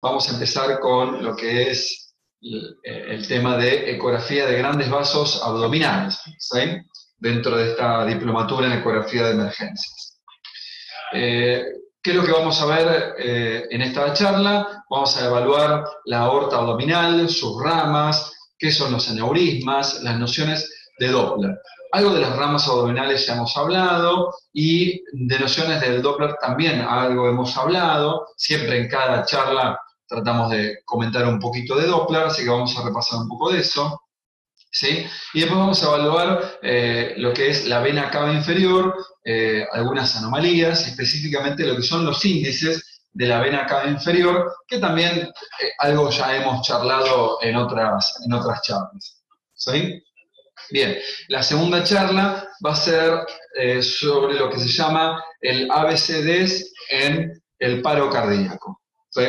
vamos a empezar con lo que es el, tema de ecografía de grandes vasos abdominales, dentro de esta diplomatura en ecografía de emergencias. Eh, ¿Qué es lo que vamos a ver eh, en esta charla? Vamos a evaluar la aorta abdominal, sus ramas, qué son los aneurismas, las nociones de Doppler. Algo de las ramas abdominales ya hemos hablado y de nociones del Doppler también algo hemos hablado. Siempre en cada charla tratamos de comentar un poquito de Doppler, así que vamos a repasar un poco de eso. ¿sí? Y después vamos a evaluar eh, lo que es la vena cava inferior, eh, algunas anomalías, específicamente lo que son los índices de la vena cava inferior, que también eh, algo ya hemos charlado en otras, en otras charlas. ¿sí? Bien, la segunda charla va a ser sobre lo que se llama el ABCDs en el paro cardíaco. ¿sí?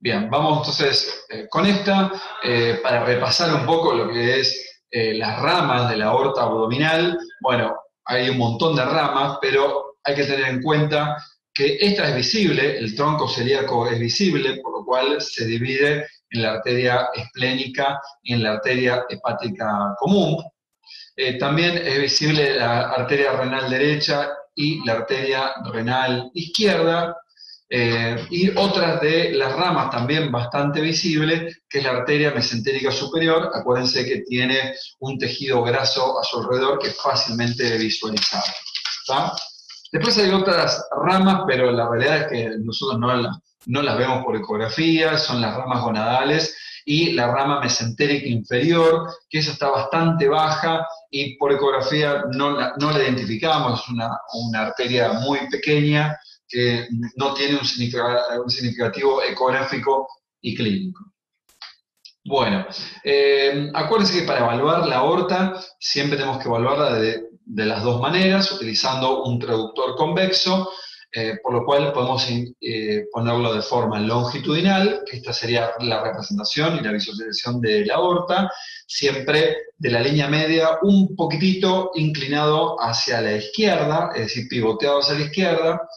Bien, vamos entonces eh, con esta eh, para repasar un poco lo que es eh, las ramas de la aorta abdominal. Bueno, hay un montón de ramas, pero hay que tener en cuenta que esta es visible, el tronco celíaco es visible, por lo cual se divide en la arteria esplénica y en la arteria hepática común. también es visible la arteria renal derecha y la arteria renal izquierda, eh, y otras de las ramas también bastante visibles, que es la arteria mesentérica superior. Acuérdense que tiene un tejido graso a su alrededor que es fácilmente visualizable. Después hay otras ramas, pero la realidad es que nosotros no, no las vemos por ecografía, son las ramas gonadales y la rama mesentérica inferior, que esa está bastante baja y por ecografía no la, no la identificamos, es una, una arteria muy pequeña que no tiene un significativo, ecográfico y clínico. Bueno, eh, acuérdense que para evaluar la aorta siempre tenemos que evaluarla de, las dos maneras, utilizando un traductor convexo, eh, por lo cual podemos eh, ponerlo de forma longitudinal, esta sería la representación y la visualización de la aorta, siempre de la línea media un poquitito inclinado hacia la izquierda, es decir, pivoteado hacia la izquierda,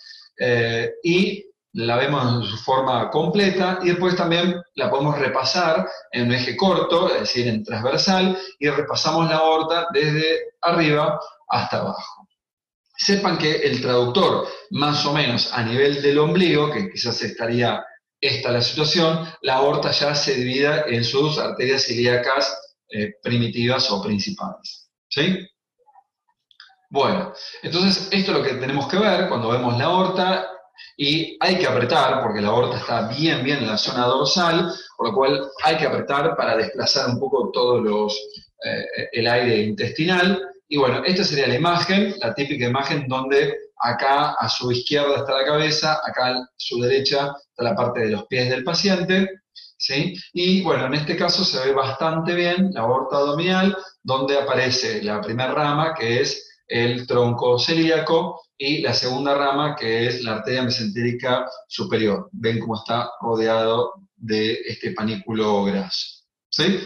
eh, y la vemos en su forma completa y después también la podemos repasar en un eje corto, es decir, en transversal, y repasamos la aorta desde arriba hasta abajo. Sepan que el traductor, más o menos a nivel del ombligo, que quizás estaría esta la situación, la aorta ya se divide en sus arterias ilíacas eh, primitivas o principales. ¿Sí? Bueno, entonces esto es lo que tenemos que ver cuando vemos la aorta y hay que apretar porque la aorta está bien, bien en la zona dorsal, por lo cual hay que apretar para desplazar un poco todo los, eh, el aire intestinal. Y bueno, esta sería la imagen, la típica imagen donde acá a su izquierda está la cabeza, acá a su derecha está la parte de los pies del paciente. ¿sí? Y bueno, en este caso se ve bastante bien la aorta abdominal, donde aparece la primera rama, que es el tronco celíaco y la segunda rama que es la arteria mesentérica superior. Ven cómo está rodeado de este panículo graso. ¿Sí?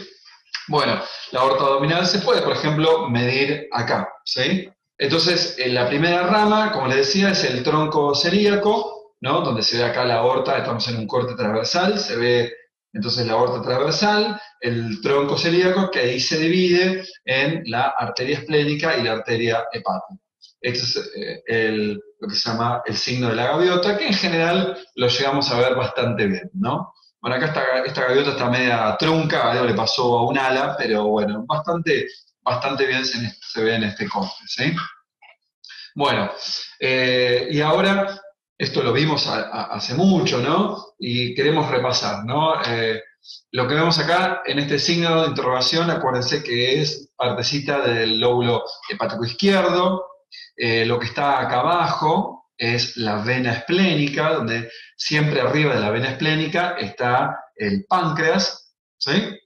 Bueno, la aorta abdominal se puede, por ejemplo, medir acá. ¿sí? Entonces, en la primera rama, como les decía, es el tronco celíaco, ¿no? donde se ve acá la aorta, estamos en un corte transversal, se ve entonces la aorta transversal, el tronco celíaco, que ahí se divide en la arteria esplénica y la arteria hepática. Este es eh, lo que se llama el signo de la gaviota, que en general lo llegamos a ver bastante bien, ¿no? Bueno, acá esta, gaviota está media trunca, le pasó a un ala, pero bueno, bastante, bastante bien se, ve en este corte, ¿sí? Bueno, eh, y ahora esto lo vimos hace mucho, ¿no? Y queremos repasar, ¿no? Eh, lo que vemos acá en este signo de interrogación, acuérdense que es partecita del lóbulo hepático izquierdo. Eh, lo que está acá abajo es la vena esplénica, donde siempre arriba de la vena esplénica está el páncreas, ¿sí?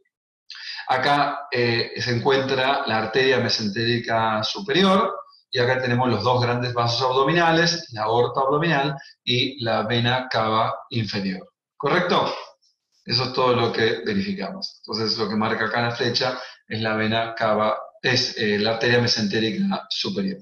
Acá eh, se encuentra la arteria mesentérica superior, y acá tenemos los dos grandes vasos abdominales, la aorta abdominal y la vena cava inferior. ¿Correcto? Eso es todo lo que verificamos. Entonces lo que marca acá en la flecha es la vena cava, es eh, la arteria mesentérica superior.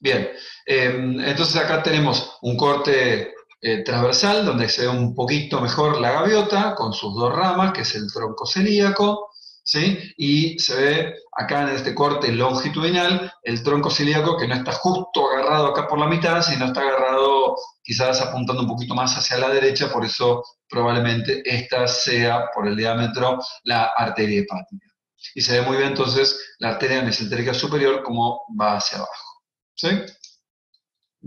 Bien, em, entonces acá tenemos un corte eh, transversal, donde se ve un poquito mejor la gaviota, con sus dos ramas, que es el tronco celíaco, ¿sí? Y se ve acá en este corte longitudinal el tronco celíaco que no está justo agarrado acá por la mitad, sino está agarrado quizás apuntando un poquito más hacia la derecha, por eso probablemente esta sea por el diámetro la arteria hepática. Y se ve muy bien entonces la arteria mesentérica superior como va hacia abajo. ¿Sí?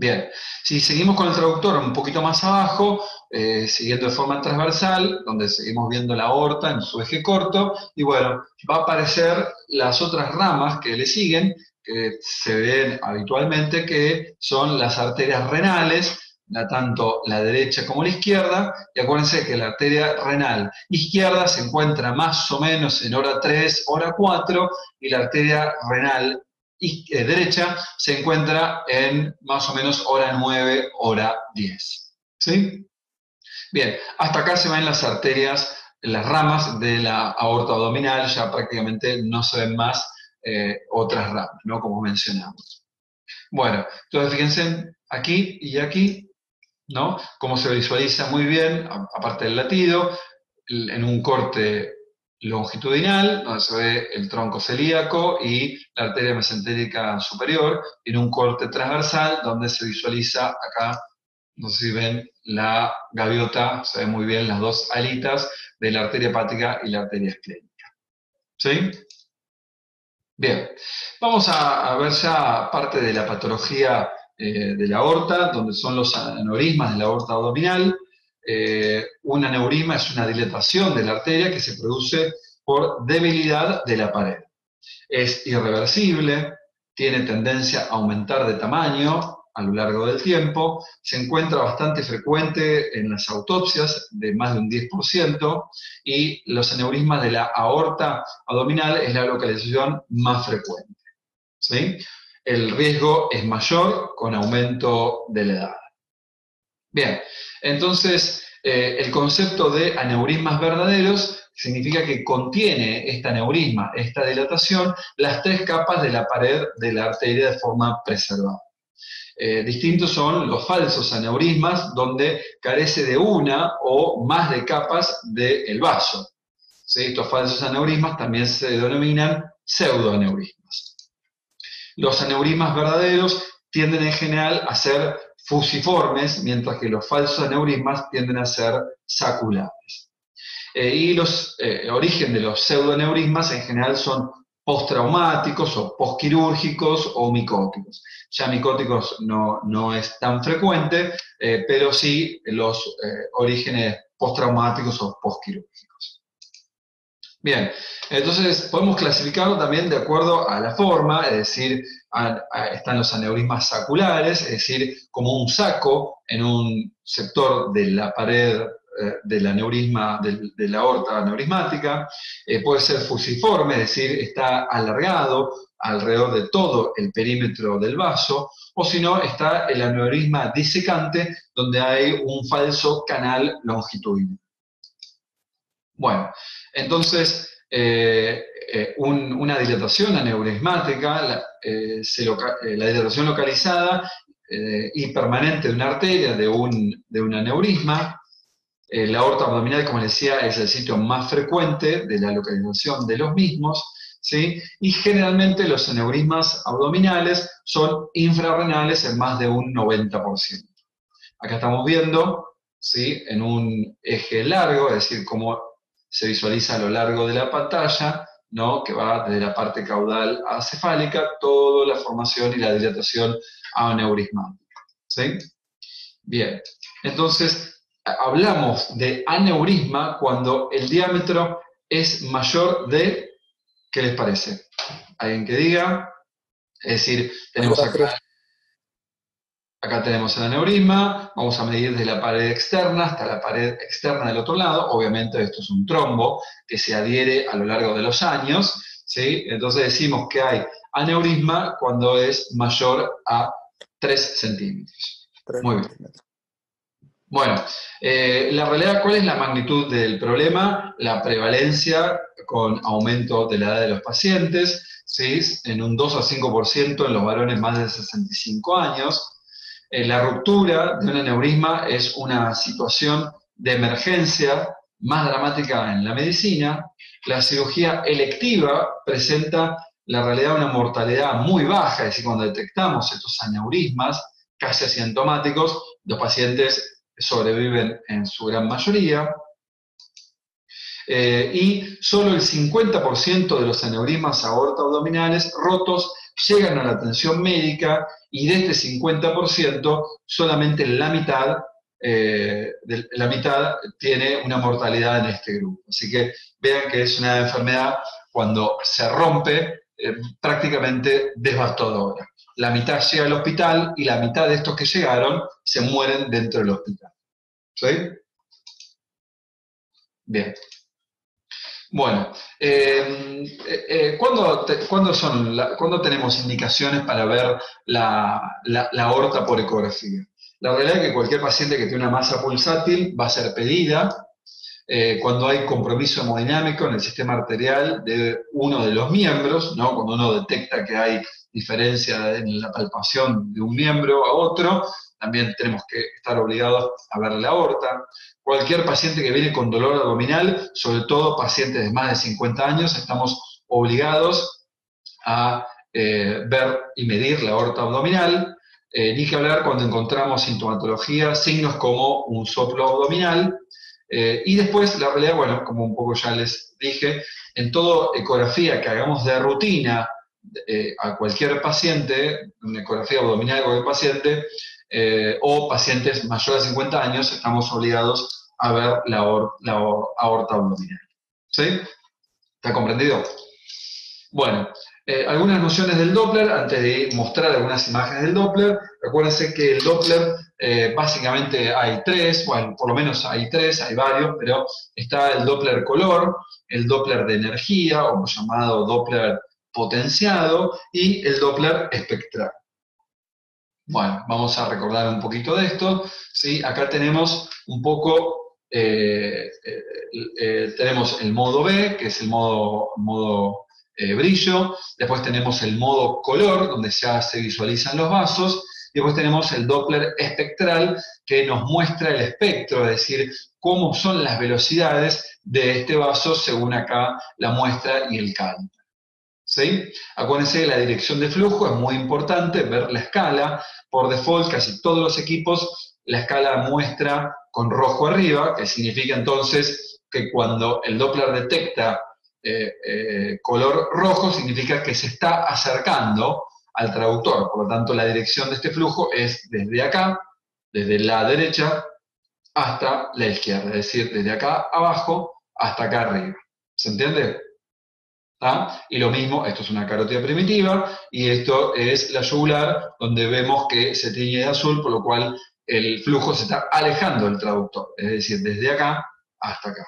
Bien, si seguimos con el traductor un poquito más abajo, eh, siguiendo de forma transversal, donde seguimos viendo la aorta en su eje corto, y bueno, va a aparecer las otras ramas que le siguen, que se ven habitualmente, que son las arterias renales, tanto la derecha como la izquierda, y acuérdense que la arteria renal izquierda se encuentra más o menos en hora 3, hora 4, y la arteria renal eh, derecha se encuentra en más o menos hora 9, hora 10. ¿Sí? Bien, hasta acá se ven las arterias, las ramas de la aorta abdominal, ya prácticamente no se ven más eh, otras ramas, ¿no? Como mencionamos. Bueno, entonces fíjense aquí y aquí, ¿no? Cómo se visualiza muy bien, aparte del latido, en un corte longitudinal, donde se ve el tronco celíaco y la arteria mesentérica superior, en un corte transversal, donde se visualiza acá, no sé si ven la gaviota, se ve muy bien las dos alitas de la arteria hepática y la arteria esclénica. ¿Sí? Bien, vamos a, ver ya parte de la patología eh, de la aorta, donde son los aneurismas de la aorta abdominal. Eh, un aneurisma es una dilatación de la arteria que se produce por debilidad de la pared. Es irreversible, tiene tendencia a aumentar de tamaño a lo largo del tiempo, se encuentra bastante frecuente en las autopsias de más de un 10% y los aneurismas de la aorta abdominal es la localización más frecuente. ¿sí? El riesgo es mayor con aumento de la edad. Bien, entonces eh, el concepto de aneurismas verdaderos significa que contiene este aneurisma, esta dilatación, las tres capas de la pared de la arteria de forma preservada. Eh, distintos son los falsos aneurismas, donde carece de una o más de capas del vaso. Estos falsos aneurismas también se denominan pseudoaneurismas. Los aneurismas verdaderos tienden en general a ser fusiformes, mientras que los falsos aneurismas tienden a ser saculares. Eh, y los eh, origen de los pseudoaneurismas en general son postraumáticos o postquirúrgicos o micóticos. Ya micóticos no, no es tan frecuente, eh, pero sí los orígenes postraumáticos o postquirúrgicos. Bien, entonces podemos clasificarlo también de acuerdo a la forma, es decir, están los aneurismas saculares, es decir, como un saco en un sector de la pared eh, del aneurisma, de la aorta aneurismática, eh, puede ser fusiforme, es decir, está alargado alrededor de todo el perímetro del vaso, o si no, está el aneurisma disecante, donde hay un falso canal longitudinal. Bueno, entonces, eh, eh, una dilatación aneurismática, la, eh, la dilatación localizada y permanente de una arteria, de un, de un aneurisma. la aorta abdominal, como les decía, es el sitio más frecuente de la localización de los mismos. ¿sí? Y generalmente los aneurismas abdominales son infrarrenales en más de un 90%. Acá estamos viendo ¿sí? en un eje largo, es decir, como se visualiza a lo largo de la pantalla, ¿no? que va desde la parte caudal a cefálica, toda la formación y la dilatación aneurismática. ¿sí? Bien, entonces hablamos de aneurisma cuando el diámetro es mayor de, ¿qué les parece? ¿Alguien que diga? Es decir, tenemos acá Acá tenemos el aneurisma, vamos a medir desde la pared externa hasta la pared externa del otro lado. Obviamente esto es un trombo que se adhiere a lo largo de los años. ¿sí? Entonces decimos que hay aneurisma cuando es mayor a 3 centímetros. Muy bien. Bueno, eh, la realidad, ¿cuál es la magnitud del problema? La prevalencia con aumento de la edad de los pacientes, ¿sí? en un 2 a 5% en los varones más de 65 años, eh, la ruptura de un aneurisma es una situación de emergencia más dramática en la medicina. La cirugía electiva presenta la realidad de una mortalidad muy baja, es decir, cuando detectamos estos aneurismas casi asintomáticos, los pacientes sobreviven en su gran mayoría. Eh, y solo el 50% de los aneurismas aorta-abdominales rotos llegan a la atención médica y de este 50% solamente la mitad, eh, la mitad tiene una mortalidad en este grupo. Así que vean que es una enfermedad cuando se rompe eh, prácticamente devastadora. La mitad llega al hospital y la mitad de estos que llegaron se mueren dentro del hospital. ¿Sí? Bien. Bueno, eh, eh, ¿cuándo, son ¿cuándo, tenemos indicaciones para ver la, la, aorta por ecografía? La realidad es que cualquier paciente que tiene una masa pulsátil va a ser pedida eh, cuando hay compromiso hemodinámico en el sistema arterial de uno de los miembros, ¿no? cuando uno detecta que hay diferencia en la palpación de un miembro a otro, también tenemos que estar obligados a ver la aorta. Cualquier paciente que viene con dolor abdominal, sobre todo pacientes de más de 50 años, estamos obligados a eh, ver y medir la aorta abdominal. Eh, ni que hablar cuando encontramos sintomatología, signos como un soplo abdominal. Eh, y después, la realidad, bueno, como un poco ya les dije, en toda ecografía que hagamos de rutina a cualquier paciente, una ecografía abdominal de cualquier paciente, eh, o pacientes mayores de 50 años, estamos obligados a ver la, aorta abdominal. ¿Sí? ¿Está comprendido? Bueno, eh, algunas nociones del Doppler, antes de mostrar algunas imágenes del Doppler, recuérdense que el Doppler eh, básicamente hay tres, bueno, por lo menos hay tres, hay varios, pero está el Doppler color, el Doppler de energía, o llamado Doppler potenciado, y el Doppler espectral. Bueno, vamos a recordar un poquito de esto. ¿sí? Acá tenemos un poco, eh, eh, eh, tenemos el modo B, que es el modo, modo brillo, después tenemos el modo color, donde ya se visualizan los vasos, y después tenemos el Doppler espectral, que nos muestra el espectro, es decir, cómo son las velocidades de este vaso según acá la muestra y el cálculo. ¿Sí? Acuérdense la dirección de flujo es muy importante, ver la escala, por default, casi todos los equipos, la escala muestra con rojo arriba, que significa entonces que cuando el Doppler detecta eh, eh, color rojo, significa que se está acercando al traductor. Por lo tanto, la dirección de este flujo es desde acá, desde la derecha, hasta la izquierda, es decir, desde acá abajo hasta acá arriba. ¿Se entiende? Y lo mismo, esto es una carótida primitiva y esto es la yugular, donde vemos que se tiñe de azul, por lo cual el flujo se está alejando del traductor, es decir, desde acá hasta acá.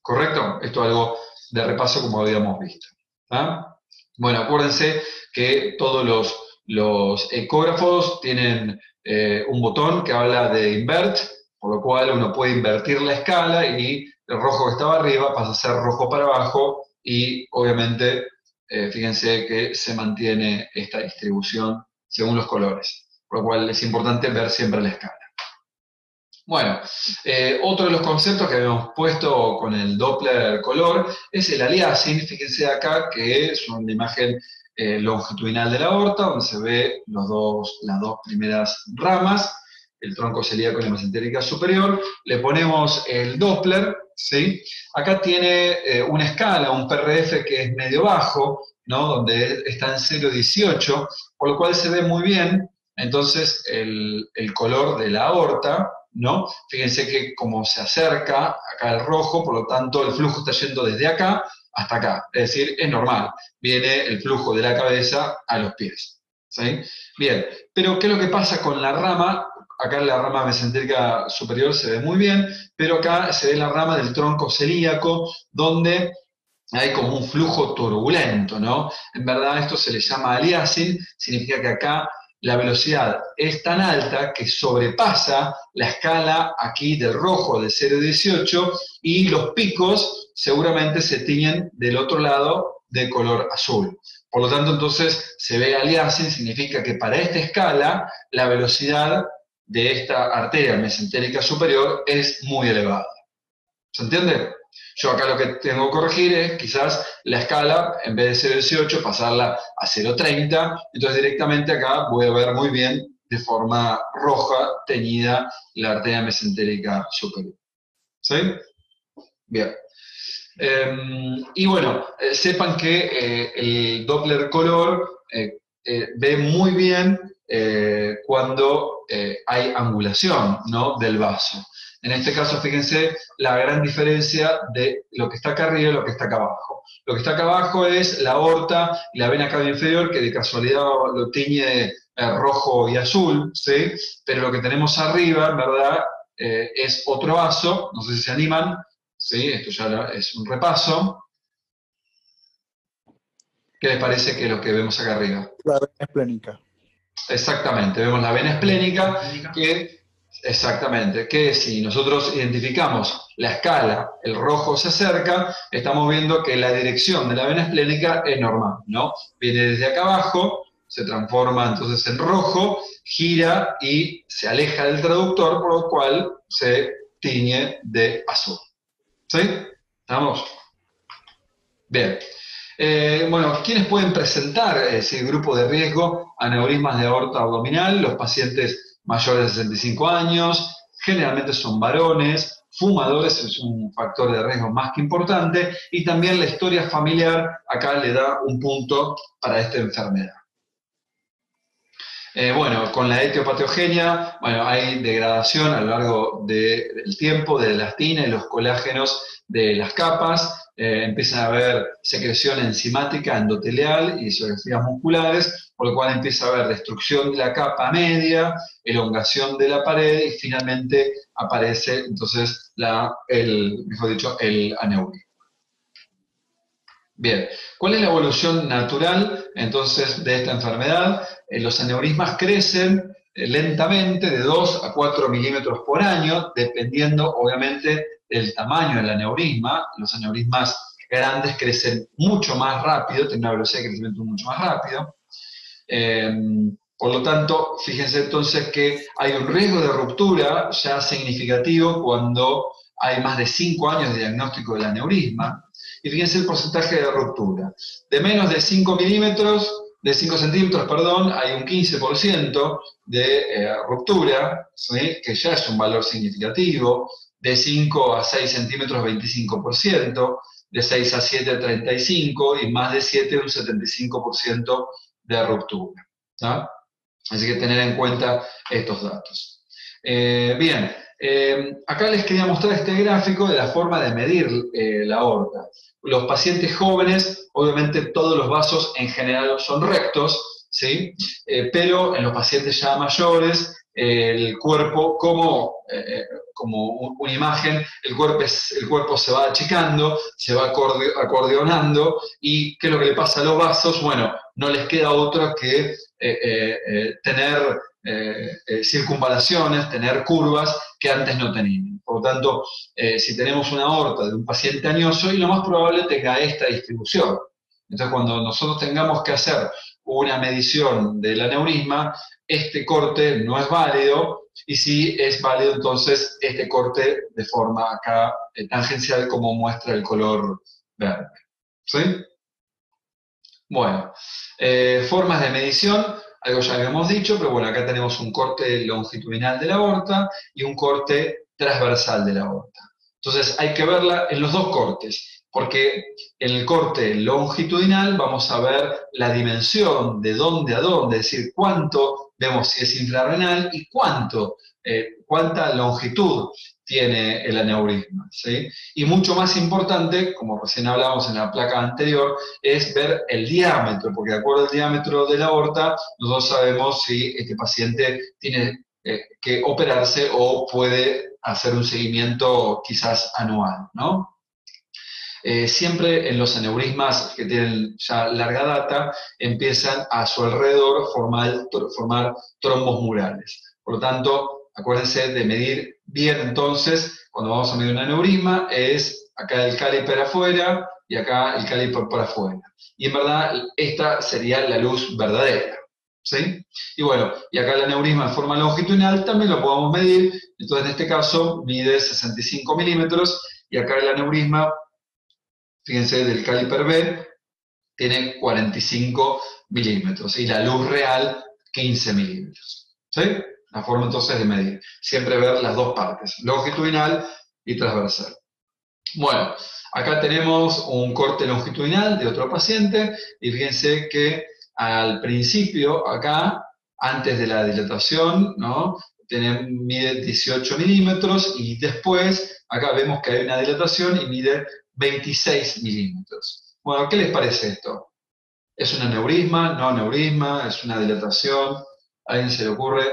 ¿Correcto? Esto es algo de repaso como habíamos visto. Bueno, acuérdense que todos los, los ecógrafos tienen eh, un botón que habla de invert, por lo cual uno puede invertir la escala y el rojo que estaba arriba pasa a ser rojo para abajo y obviamente eh, fíjense que se mantiene esta distribución según los colores, por lo cual es importante ver siempre la escala. Bueno, eh, otro de los conceptos que habíamos puesto con el Doppler color es el aliasing. Fíjense acá que es una imagen eh, longitudinal de la aorta, donde se ve los dos, las dos primeras ramas, el tronco celíaco y la mesentérica superior. Le ponemos el Doppler, ¿sí? Acá tiene eh, una escala, un PRF que es medio bajo, ¿no? donde está en 0,18, por lo cual se ve muy bien entonces el, color de la aorta, ¿no? Fíjense que como se acerca acá el rojo, por lo tanto el flujo está yendo desde acá hasta acá, es decir, es normal, viene el flujo de la cabeza a los pies. ¿sí? Bien, pero ¿qué es lo que pasa con la rama acá en la rama mesentérica superior se ve muy bien, pero acá se ve la rama del tronco celíaco, donde hay como un flujo turbulento, ¿no? En verdad esto se le llama aliasing, significa que acá la velocidad es tan alta que sobrepasa la escala aquí del rojo de 0,18 y los picos seguramente se tiñen del otro lado de color azul. Por lo tanto, entonces se ve aliasing, significa que para esta escala la velocidad de esta arteria mesentérica superior es muy elevada. ¿Se entiende? Yo acá lo que tengo que corregir es quizás la escala, en vez de 0,18, pasarla a 0,30. Entonces directamente acá voy a ver muy bien de forma roja teñida la arteria mesentérica superior. ¿Sí? Bien. Em, y bueno, eh, sepan que eh, el Doppler color eh, ve muy bien cuando hay angulación ¿no? del vaso. En este caso, fíjense la gran diferencia de lo que está acá arriba y lo que está acá abajo. Lo que está acá abajo es la aorta y la vena cava inferior, que de casualidad lo tiñe eh, rojo y azul, ¿sí? Pero lo que tenemos arriba, verdad, eh, es otro vaso, no sé si se animan, ¿sí? Esto ya es un repaso. ¿Qué les parece que lo que vemos acá arriba? La vena esplénica. Exactamente, vemos la vena esplénica que Exactamente, que si nosotros identificamos la escala, el rojo se acerca, estamos viendo que la dirección de la vena esplénica es normal, ¿no? Viene desde acá abajo, se transforma entonces en rojo, gira y se aleja del traductor, por lo cual se tiñe de azul. ¿Sí? ¿Estamos? Bien. Eh, bueno, ¿quiénes pueden presentar ese grupo de riesgo? Aneurismas de aorta abdominal, los pacientes mayores de 65 años, generalmente son varones, fumadores es un factor de riesgo más que importante, y también la historia familiar acá le da un punto para esta enfermedad. Eh, bueno, con la etiopatogenia, bueno, hay degradación a lo largo del tiempo de la elastina y los colágenos de las capas, eh, empiezan a haber secreción enzimática endotelial y disografías musculares, por lo cual empieza a haber destrucción de la capa media, elongación de la pared y finalmente aparece entonces el, mejor dicho, el aneurisma. Bien, ¿cuál es la evolución natural entonces de esta enfermedad? Eh, los aneurismas crecen eh, lentamente de 2 a 4 milímetros por año, dependiendo obviamente del tamaño del aneurisma. Los aneurismas grandes crecen mucho más rápido, tienen una velocidad de crecimiento mucho más rápido. Em, por lo tanto, fíjense entonces que hay un riesgo de ruptura ya significativo cuando hay más de 5 años de diagnóstico del aneurisma. Y fíjense el porcentaje de ruptura. De menos de 5 milímetros, de 5 centímetros, perdón, hay un 15% de eh, ruptura, que ya es un valor significativo de 5 a 6 centímetros 25%, de 6 a 7 35 y más de 7 un 75% de ruptura. Así que tener en cuenta estos datos. Eh, bien, eh, acá les quería mostrar este gráfico de la forma de medir eh, la aorta. Los pacientes jóvenes, obviamente todos los vasos en general son rectos, ¿sí? pero en los pacientes ya mayores el cuerpo como, eh, como una imagen, el cuerpo, el cuerpo se va achicando, se va acordeonando y ¿qué es lo que le pasa a los vasos? Bueno, no les queda otro que eh, eh, tener circunvalaciones, tener curvas que antes no tenían. Por lo tanto, si tenemos una aorta de un paciente añoso, y lo más probable tenga esta distribución. Entonces, cuando nosotros tengamos que hacer una medición del aneurisma, este corte no es válido y si es válido entonces este corte de forma acá eh, tangencial como muestra el color verde. ¿Sí? Bueno, eh, formas de medición, algo ya habíamos dicho, pero bueno, acá tenemos un corte longitudinal de la aorta y un corte transversal de la aorta. Entonces hay que verla en los dos cortes porque en el corte longitudinal vamos a ver la dimensión de dónde a dónde, es decir, cuánto vemos si es infrarrenal y cuánto, eh, cuánta longitud tiene el aneurisma. Y mucho más importante, como recién hablábamos en la placa anterior, es ver el diámetro, porque de acuerdo al diámetro de la aorta, nosotros sabemos si este paciente tiene eh, que operarse o puede hacer un seguimiento quizás anual, ¿no? Eh, siempre en los aneurismas que tienen ya larga data, empiezan a su alrededor formar, formar trombos murales. Por lo tanto, acuérdense de medir bien entonces, cuando vamos a medir un aneurisma, es Acá el caliper afuera y acá el caliper por afuera. Y en verdad, esta sería la luz verdadera. ¿Sí? Y bueno, y acá el aneurisma en forma longitudinal también lo podemos medir. Entonces, en este caso, mide 65 milímetros y acá el aneurisma, fíjense, del caliper B, tiene 45 milímetros y la luz real 15 milímetros. ¿Sí? La forma entonces de medir. Siempre ver las dos partes, longitudinal y transversal. Bueno, acá tenemos un corte longitudinal de otro paciente y fíjense que al principio, acá, antes de la dilatación, ¿no? mide 18 milímetros y después acá vemos que hay una dilatación y mide 26 milímetros. Bueno, ¿qué les parece esto? ¿Es un aneurisma? ¿No aneurisma? ¿Es una dilatación? ¿A alguien se le ocurre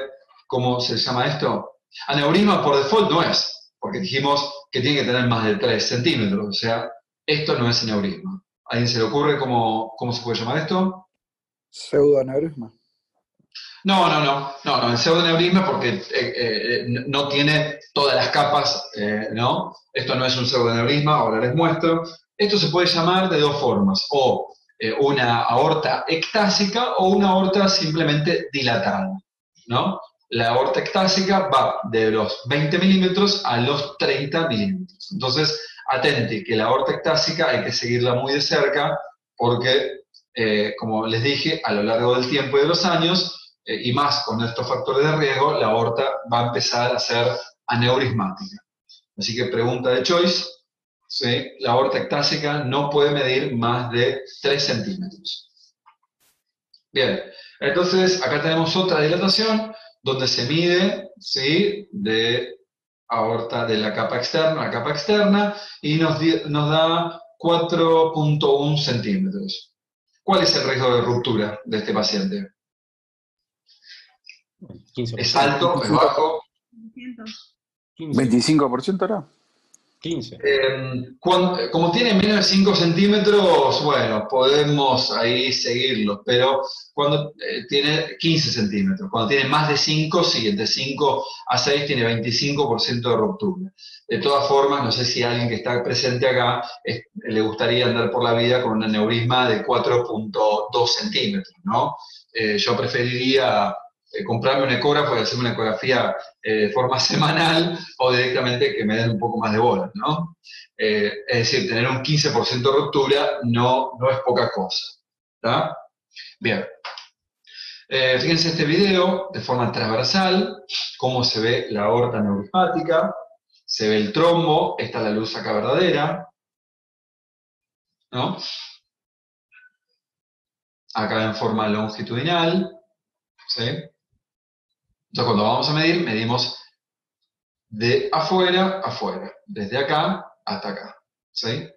cómo se llama esto? Aneurisma por default no es, porque dijimos que tiene que tener más de 3 centímetros, o sea, esto no es aneurisma. ¿A alguien se le ocurre cómo, cómo se puede llamar esto? Pseudoaneurisma. No, no, no, no, no, el pseudoaneurisma porque eh, eh, no tiene todas las capas, eh, ¿no? Esto no es un pseudoaneurisma, ahora les muestro. Esto se puede llamar de dos formas, o una aorta ectásica o una aorta simplemente dilatada, ¿no? La aorta ectásica va de los 20 milímetros a los 30 milímetros. Entonces, atente que la aorta ectásica hay que seguirla muy de cerca porque, como les dije, a lo largo del tiempo y de los años, eh, y más con estos factores de riesgo, la aorta va a empezar a ser aneurismática. Así que pregunta de choice, ¿sí? la aorta ectásica no puede medir más de 3 centímetros. Bien, entonces acá tenemos otra dilatación donde se mide ¿sí? de aorta de la capa externa a capa externa y nos, nos da 4.1 centímetros. ¿Cuál es el riesgo de ruptura de este paciente? ¿Es alto? ¿Es bajo? 25% era. 15. Em, como tiene menos de 5 centímetros, bueno, podemos ahí seguirlo, pero cuando eh, tiene 15 centímetros, cuando tiene más de 5, sí, de 5 a 6 tiene 25% de ruptura. De todas formas, no sé si alguien que está presente acá le gustaría andar por la vida con un aneurisma de 4.2 centímetros, ¿no? Eh, yo preferiría eh, comprarme un ecógrafo y hacerme una ecografía eh, de forma semanal o directamente que me den un poco más de bola, ¿no? Eh, es decir, tener un 15% de ruptura no, no es poca cosa, ¿está? Bien. fíjense este video de forma transversal, cómo se ve la aorta neuropática, se ve el trombo, esta es la luz acá verdadera, ¿no? Acá en forma longitudinal, ¿sí? Entonces, cuando vamos a medir, medimos de afuera a afuera, desde acá hasta acá. ¿sí?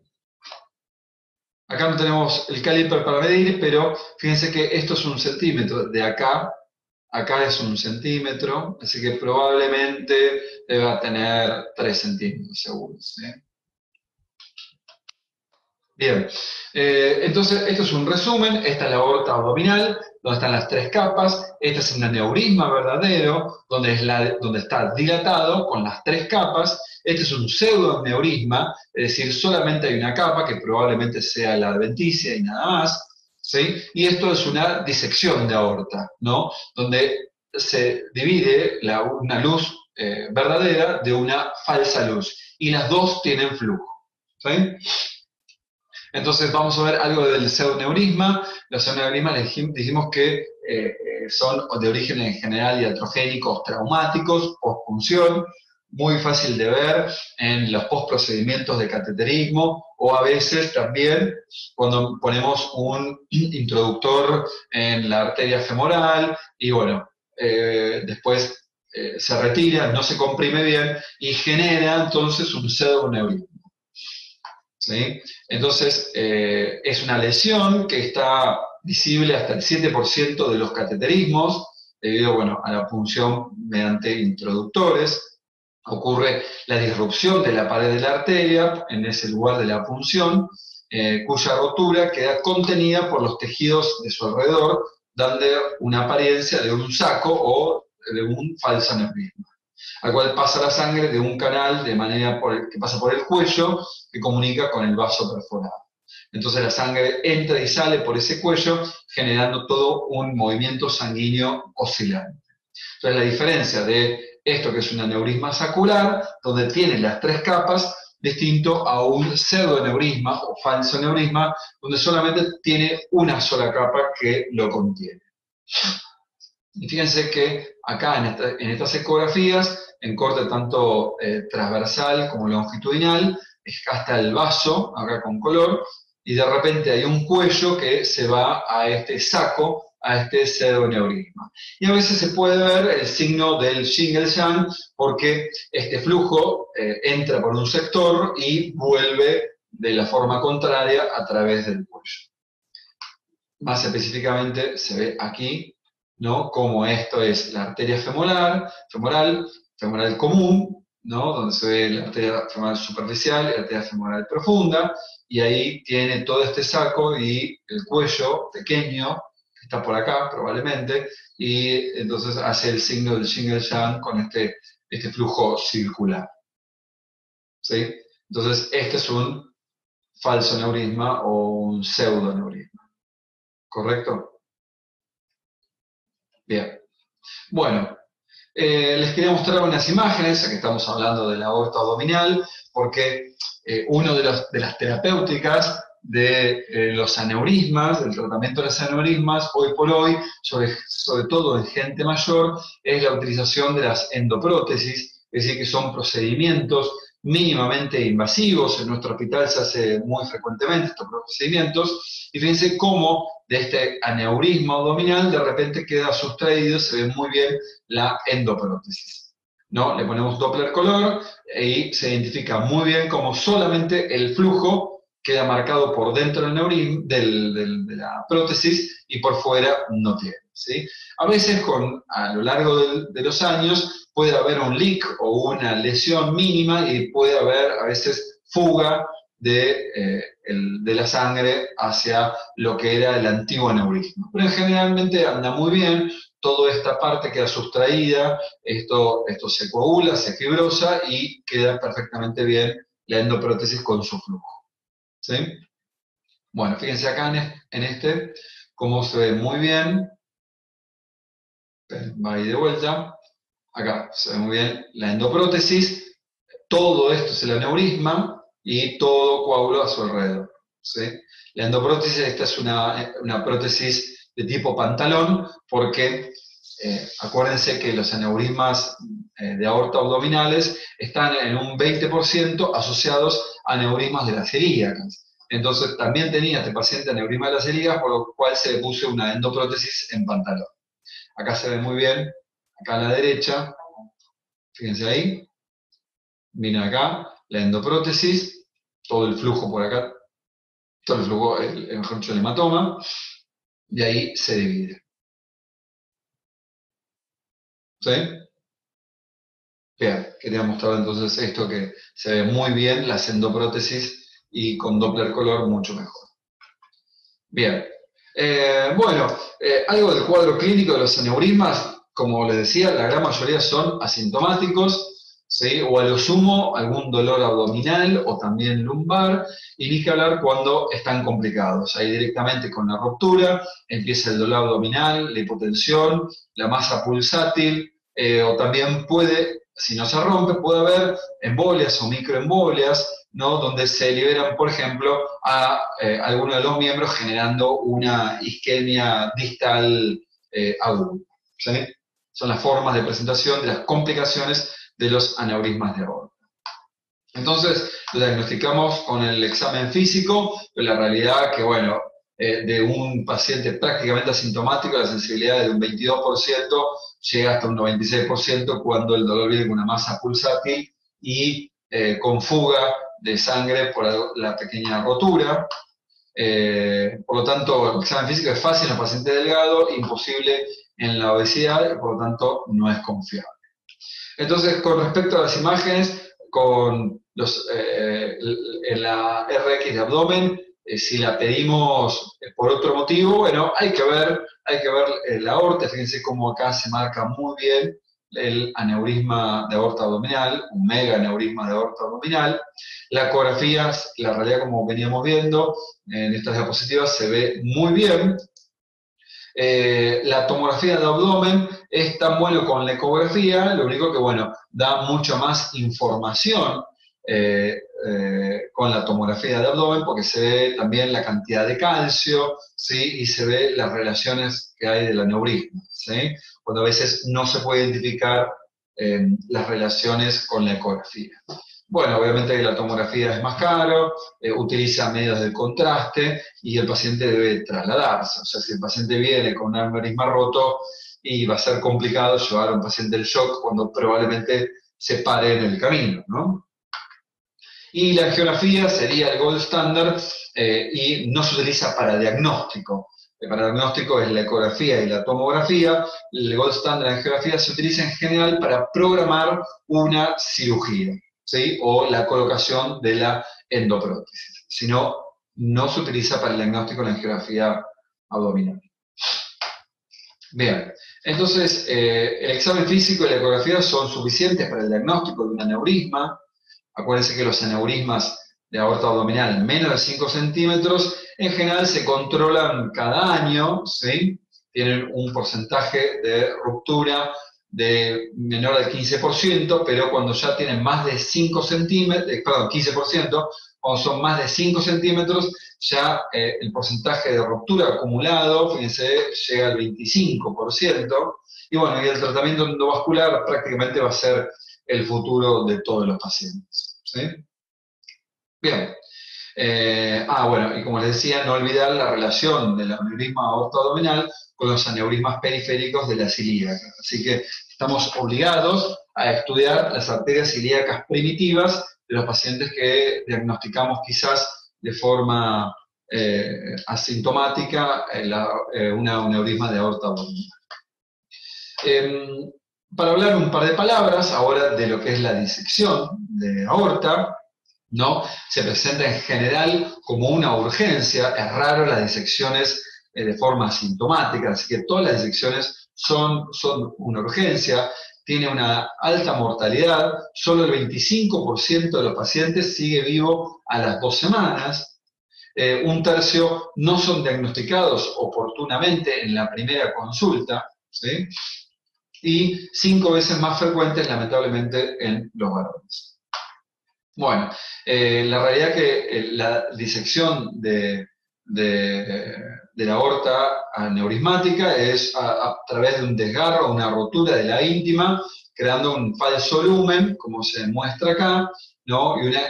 Acá no tenemos el caliper para medir, pero fíjense que esto es un centímetro. De acá, acá es un centímetro, así que probablemente deba tener 3 centímetros, seguro. ¿sí? Bien, eh, entonces esto es un resumen, esta es la aorta abdominal, donde están las tres capas, este es un aneurisma verdadero, donde, es la, donde está dilatado con las tres capas, este es un pseudoaneurisma, es decir, solamente hay una capa que probablemente sea la adventicia y nada más, ¿sí? y esto es una disección de aorta, ¿no? donde se divide una luz eh, verdadera de una falsa luz, y las dos tienen flujo. ¿sí? Entonces vamos a ver algo del pseudoneurisma. Los pseudoneurismas dijimos que eh, eh, son de origen en general iatrogénicos traumáticos, postpunción, muy fácil de ver en los postprocedimientos de cateterismo o a veces también cuando ponemos un introductor en la arteria femoral y bueno, eh, después se retira, no se comprime bien y genera entonces un pseudoneurisma. Entonces, eh, es una lesión que está visible hasta el 7% de los cateterismos, debido bueno, a la punción mediante introductores. Ocurre la disrupción de la pared de la arteria en ese lugar de la punción, eh, cuya rotura queda contenida por los tejidos de su alrededor, dando una apariencia de un saco o de un falso aneurisma. Al cual pasa la sangre de un canal de manera que pasa por el cuello que comunica con el vaso perforado. Entonces la sangre entra y sale por ese cuello generando todo un movimiento sanguíneo oscilante. Entonces la diferencia de esto que es un aneurisma sacular, donde tiene las tres capas, distinto a un pseudoneurisma o falso neurisma, donde solamente tiene una sola capa que lo contiene. Y fíjense que acá en, estas ecografías, en corte tanto eh, transversal como longitudinal, hasta el vaso, acá con color, y de repente hay un cuello que se va a este saco, a este pseudoneurisma. Y a veces se puede ver el signo del Shingle-Yang porque este flujo eh, entra por un sector y vuelve de la forma contraria a través del cuello. Más específicamente se ve aquí, ¿no? Como esto es la arteria femoral, femoral, femoral común, ¿no? Donde se ve la arteria femoral superficial y la arteria femoral profunda, y ahí tiene todo este saco y el cuello pequeño, que está por acá probablemente, y entonces hace el signo del Shingle con este, este flujo circular. ¿Sí? Entonces, este es un falso neurisma o un pseudoneurisma. ¿Correcto? Bien. Bueno, eh, les quería mostrar unas imágenes, ya que estamos hablando de la aorta abdominal, porque eh, una de, de, las terapéuticas de eh, los aneurismas, del tratamiento de los aneurismas, hoy por hoy, sobre, sobre todo en gente mayor, es la utilización de las endoprótesis, es decir, que son procedimientos mínimamente invasivos, en nuestro hospital se hace muy frecuentemente estos procedimientos, y fíjense cómo de este aneurisma abdominal de repente queda sustraído, se ve muy bien la endoprótesis. ¿no? Le ponemos Doppler color y se identifica muy bien como solamente el flujo queda marcado por dentro del neurisma, de la prótesis y por fuera no tiene. ¿Sí? A veces con, a lo largo de los años puede haber un leak o una lesión mínima y puede haber a veces fuga de, eh, de, la sangre hacia lo que era el antiguo aneurisma. Pero generalmente anda muy bien, toda esta parte queda sustraída, esto, esto se coagula, se fibrosa y queda perfectamente bien la endoprótesis con su flujo. ¿Sí? Bueno, fíjense acá en este, cómo se ve muy bien. Va ahí de vuelta. Acá se ve muy bien la endoprótesis. Todo esto es el aneurisma y todo coágulo a su alrededor. La endoprótesis, esta es una, prótesis de tipo pantalón porque eh, acuérdense que los aneurismas eh, de aorta abdominales están en un 20% asociados a aneurismas de las ilíacas. Entonces también tenía este paciente aneurisma de las ilíacas, por lo cual se le puso una endoprótesis en pantalón. Acá se ve muy bien, acá a la derecha, fíjense ahí, viene acá, la endoprótesis, todo el flujo por acá, todo el flujo, el, mejor dicho, el hematoma, y ahí se divide. ¿Sí? Bien, quería mostrar entonces esto que se ve muy bien, la endoprótesis y con Doppler color mucho mejor. Bien, eh, bueno, eh, algo del cuadro clínico de los aneurismas, como les decía, la gran mayoría son asintomáticos, o a lo sumo algún dolor abdominal o también lumbar, y ni que hablar cuando están complicados. Ahí directamente con la ruptura empieza el dolor abdominal, la hipotensión, la masa pulsátil, eh, o también puede, si no se rompe, puede haber embolias o microembolias, ¿no? donde se liberan, por ejemplo, a eh, alguno de los miembros generando una isquemia distal eh, aguda. Son las formas de presentación de las complicaciones de los aneurismas de aorta. Entonces, lo diagnosticamos con el examen físico, pero la realidad que, bueno, eh, de un paciente prácticamente asintomático, la sensibilidad de un 22% llega hasta un 96% cuando el dolor viene con una masa pulsátil y eh, con fuga de sangre por la pequeña rotura. Eh, por lo tanto, el examen físico es fácil en el paciente delgado, imposible en la obesidad, por lo tanto, no es confiable. Entonces, con respecto a las imágenes, con los, eh, en la RX de abdomen, eh, si la pedimos eh, por otro motivo, bueno, hay que ver, hay que ver la aorta, fíjense cómo acá se marca muy bien el aneurisma de aorta abdominal, un mega aneurisma de aorta abdominal. La ecografía, la realidad como veníamos viendo en estas diapositivas, se ve muy bien. Eh, la tomografía de abdomen es tan bueno con la ecografía, lo único que, bueno, da mucha más información eh, eh, con la tomografía de abdomen porque se ve también la cantidad de calcio, ¿sí? Y se ve las relaciones que hay del aneurisma, ¿sí? Cuando a veces no se puede identificar eh, las relaciones con la ecografía. Bueno, obviamente la tomografía es más caro, utiliza medios de contraste y el paciente debe trasladarse. O sea, si el paciente viene con un aneurisma roto, y va a ser complicado llevar a un paciente el shock cuando probablemente se pare en el camino, ¿no? Y la geografía sería el gold standard eh, y no se utiliza para diagnóstico. Para diagnóstico es la ecografía y la tomografía. El gold standard en geografía se utiliza en general para programar una cirugía, ¿sí? O la colocación de la endoprótesis. Si no, no se utiliza para el diagnóstico en la geografía abdominal. Bien, entonces eh, el examen físico y la ecografía son suficientes para el diagnóstico de un aneurisma, Acuérdense que los aneurismas de aorta abdominal menos de 5 centímetros en general se controlan cada año, ¿sí? tienen un porcentaje de ruptura de menor del 15%, pero cuando ya tienen más de 5 centímetros, eh, perdón, 15%, cuando son más de 5 centímetros, ya eh, el porcentaje de ruptura acumulado, fíjense, llega al 25%, y bueno, el tratamiento endovascular prácticamente va a ser el futuro de todos los pacientes. Bien. Eh, ah, bueno, y como les decía, no olvidar la relación del aneurisma aorto-abdominal con los aneurismas periféricos de la cilíaca. Así que estamos obligados a estudiar las arterias ilíacas primitivas de los pacientes que diagnosticamos quizás de forma eh, asintomática eh, una aneurisma de aorta abdominal. Em, para hablar un par de palabras ahora de lo que es la disección de aorta, ¿no? Se presenta en general como una urgencia, es raro las disecciones eh, de forma asintomática, así que todas las disecciones son, una urgencia, tiene una alta mortalidad, solo el 25% de los pacientes sigue vivo a las dos semanas, eh, un tercio no son diagnosticados oportunamente en la primera consulta, y cinco veces más frecuentes, lamentablemente, en los varones. Bueno, eh, la realidad es que eh, la disección de, la aorta aneurismática es a, través de un desgarro, una rotura de la íntima, creando un falso lumen, como se muestra acá, ¿no? y una,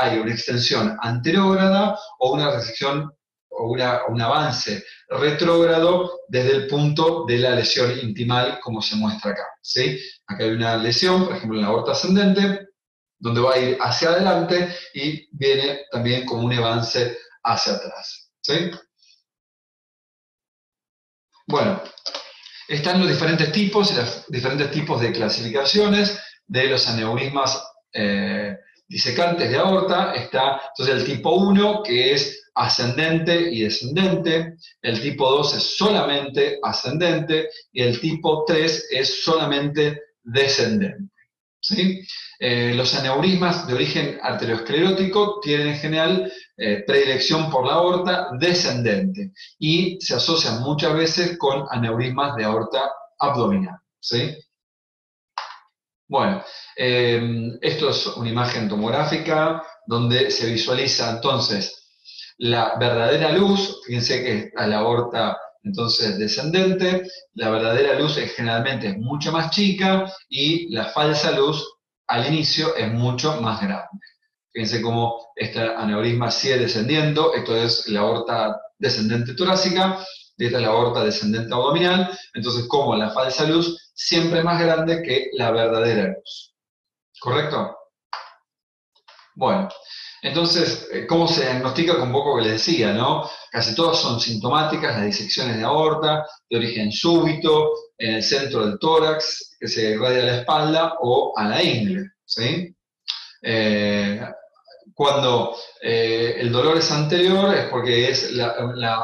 hay una extensión anterógrada o una resección o un avance retrógrado desde el punto de la lesión intimal, como se muestra acá. ¿sí? Acá hay una lesión, por ejemplo, en la aorta ascendente, donde va a ir hacia adelante y viene también como un avance hacia atrás. ¿sí? Bueno, están los diferentes tipos y los diferentes tipos de clasificaciones de los aneurismas eh, disecantes de aorta. Está entonces el tipo 1, que es ascendente y descendente, el tipo 2 es solamente ascendente y el tipo 3 es solamente descendente. ¿Sí? Eh, los aneurismas de origen arteriosclerótico tienen en general eh, predilección por la aorta descendente y se asocian muchas veces con aneurismas de aorta abdominal. ¿sí? Bueno, eh, esto es una imagen tomográfica donde se visualiza entonces la verdadera luz, fíjense que a la aorta entonces descendente, la verdadera luz es generalmente mucho más chica y la falsa luz al inicio es mucho más grande. Fíjense cómo este aneurisma sigue descendiendo, esto es la aorta descendente torácica, y esta es la aorta descendente abdominal, entonces como la falsa luz siempre es más grande que la verdadera luz. ¿Correcto? Bueno, entonces, eh, ¿cómo se diagnostica con poco que les decía, no? Casi todas son sintomáticas, las disecciones de aorta, de origen súbito, en el centro del tórax, que se irradia a la espalda o a la ingle, ¿sí? Eh, Cuando eh, el dolor es anterior es porque es la,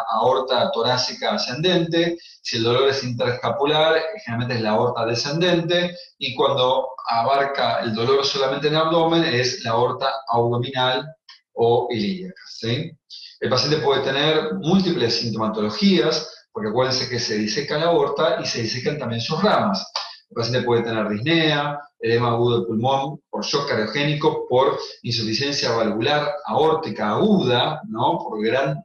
aorta torácica ascendente, si el dolor es interescapular, generalmente es la aorta descendente, y cuando abarca el dolor solamente en abdomen es la aorta abdominal o ilíaca. El paciente puede tener múltiples sintomatologías, porque acuérdense que se diseca la aorta y se disecan también sus ramas. El paciente puede tener disnea, edema agudo del pulmón, por shock cardiogénico, por insuficiencia valvular aórtica aguda, ¿no? por gran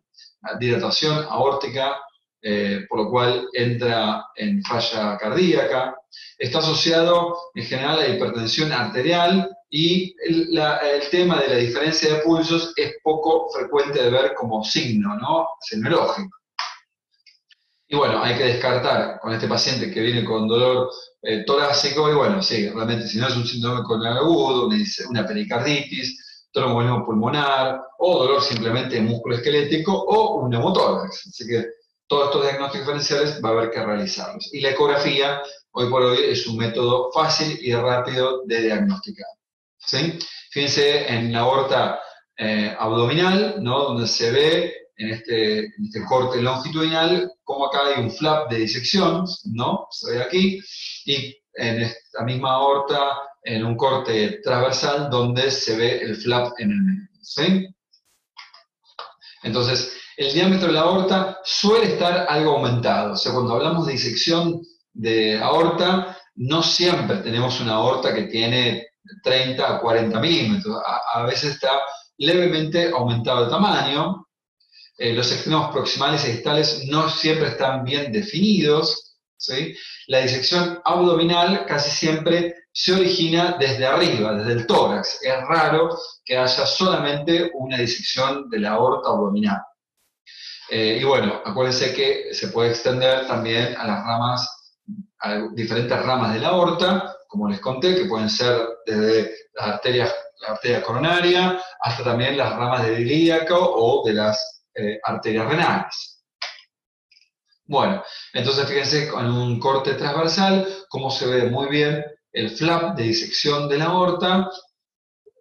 dilatación aórtica, eh, por lo cual entra en falla cardíaca. Está asociado en general a hipertensión arterial y el, el, tema de la diferencia de pulsos es poco frecuente de ver como signo, ¿no? Senológico. Y bueno, hay que descartar con este paciente que viene con dolor eh, torácico, y bueno, sí, realmente si no es un síndrome coronal agudo, una, una pericarditis, tromboembolismo pulmonar, o dolor simplemente musculoesquelético, o un neumotórax. Así que todos estos diagnósticos diferenciales va a haber que realizarlos. Y la ecografía, hoy por hoy, es un método fácil y rápido de diagnosticar. ¿sí? Fíjense en la aorta eh, abdominal, ¿no? donde se ve este, en este, corte longitudinal, como acá hay un flap de disección, ¿no? Se ve aquí, y en esta misma aorta, en un corte transversal, donde se ve el flap en el medio. Entonces, el diámetro de la aorta suele estar algo aumentado, o sea, cuando hablamos de disección de aorta, no siempre tenemos una aorta que tiene 30 a 40 milímetros, a veces está levemente aumentado de tamaño, eh, los extremos proximales y distales no siempre están bien definidos. La disección abdominal casi siempre se origina desde arriba, desde el tórax. Es raro que haya solamente una disección de la aorta abdominal. Eh, y bueno, acuérdense que se puede extender también a las ramas, a diferentes ramas de la aorta, como les conté, que pueden ser desde las arterias, la arteria coronaria hasta también las ramas del ilíaco o de las eh, arterias renales. Bueno, entonces fíjense en un corte transversal cómo se ve muy bien el flap de disección de la aorta,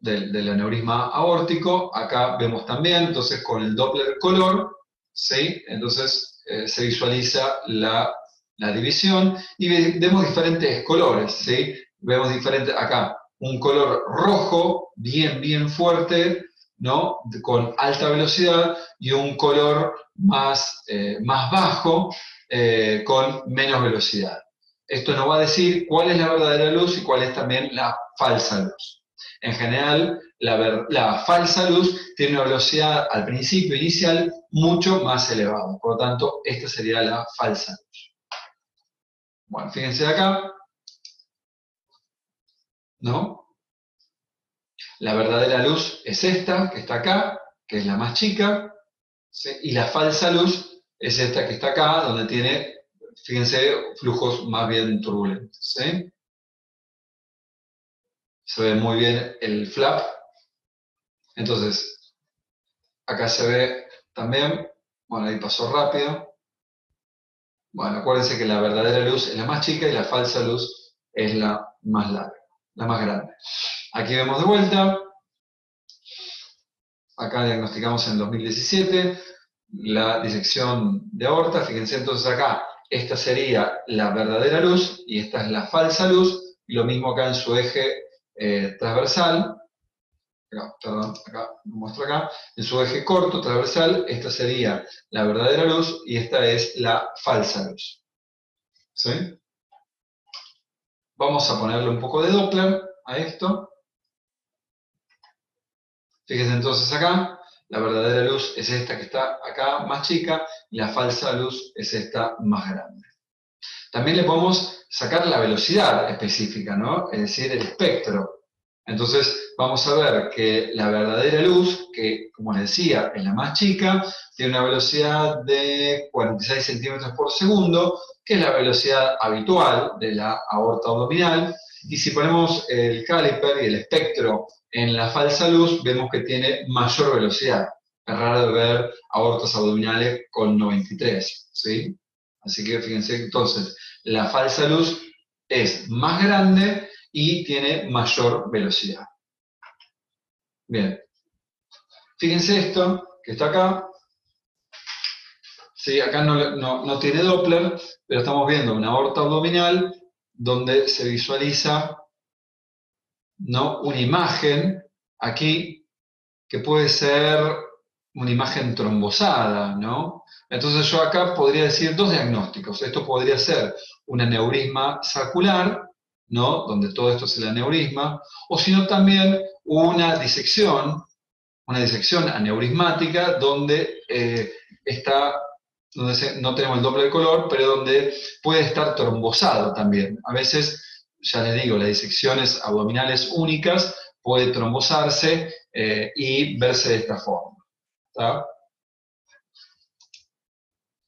del, aneurisma aórtico. Acá vemos también, entonces con el Doppler color, ¿sí? entonces eh, se visualiza la, la, división y vemos diferentes colores. ¿sí? Vemos diferentes, acá un color rojo, bien, bien fuerte, ¿no? con alta velocidad y un color más, eh, más bajo eh, con menos velocidad. Esto nos va a decir cuál es la verdadera luz y cuál es también la falsa luz. En general, la, la falsa luz tiene una velocidad al principio inicial mucho más elevada. Por lo tanto, esta sería la falsa luz. Bueno, fíjense acá. ¿No? La verdadera luz es esta, que está acá, que es la más chica, y la falsa luz es esta que está acá, donde tiene, fíjense, flujos más bien turbulentos. Se ve muy bien el flap. Entonces, acá se ve también, bueno, ahí pasó rápido. Bueno, acuérdense que la verdadera luz es la más chica y la falsa luz es la más larga, la más grande. Aquí vemos de vuelta. Acá diagnosticamos en 2017 la disección de aorta. Fíjense entonces acá, esta sería la verdadera luz y esta es la falsa luz. Lo mismo acá en su eje eh, transversal. perdón, acá, lo muestro acá. En su eje corto, transversal, esta sería la verdadera luz y esta es la falsa luz. ¿Sí? Vamos a ponerle un poco de Doppler a esto. Fíjense entonces acá, la verdadera luz es esta que está acá más chica y la falsa luz es esta más grande. También le podemos sacar la velocidad específica, ¿no? Es decir, el espectro. Entonces vamos a ver que la verdadera luz, que como les decía es la más chica, tiene una velocidad de 46 centímetros por segundo, que es la velocidad habitual de la aorta abdominal. Y si ponemos el caliper y el espectro en la falsa luz vemos que tiene mayor velocidad. Es raro ver aortas abdominales con 93, ¿sí? Así que fíjense, entonces, la falsa luz es más grande y tiene mayor velocidad. Bien. Fíjense esto, que está acá. Sí, acá no, no tiene Doppler, pero estamos viendo una aorta abdominal donde se visualiza ¿no? una imagen aquí que puede ser una imagen trombosada, ¿no? Entonces yo acá podría decir dos diagnósticos. Esto podría ser un aneurisma sacular, ¿no? Donde todo esto es el aneurisma, o sino también una disección, una disección aneurismática donde eh, está, donde no tenemos el doble de color, pero donde puede estar trombosado también. A veces, ya les digo, las disecciones abdominales únicas puede trombosarse eh, y verse de esta forma.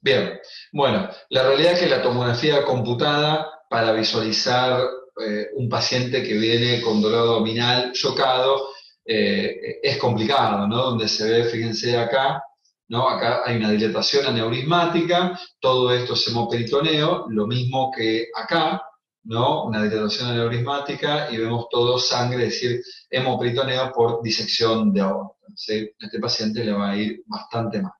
Bien, bueno, la realidad es que la tomografía computada para visualizar eh, un paciente que viene con dolor abdominal chocado eh, es complicado, ¿no? Donde se ve, fíjense acá, ¿no? Acá hay una dilatación aneurismática, todo esto es hemoperitoneo, lo mismo que acá, ¿no? Una dilatación aneurismática y vemos todo sangre, es decir, hemoperitoneo por disección de aorta. Este paciente le va a ir bastante mal.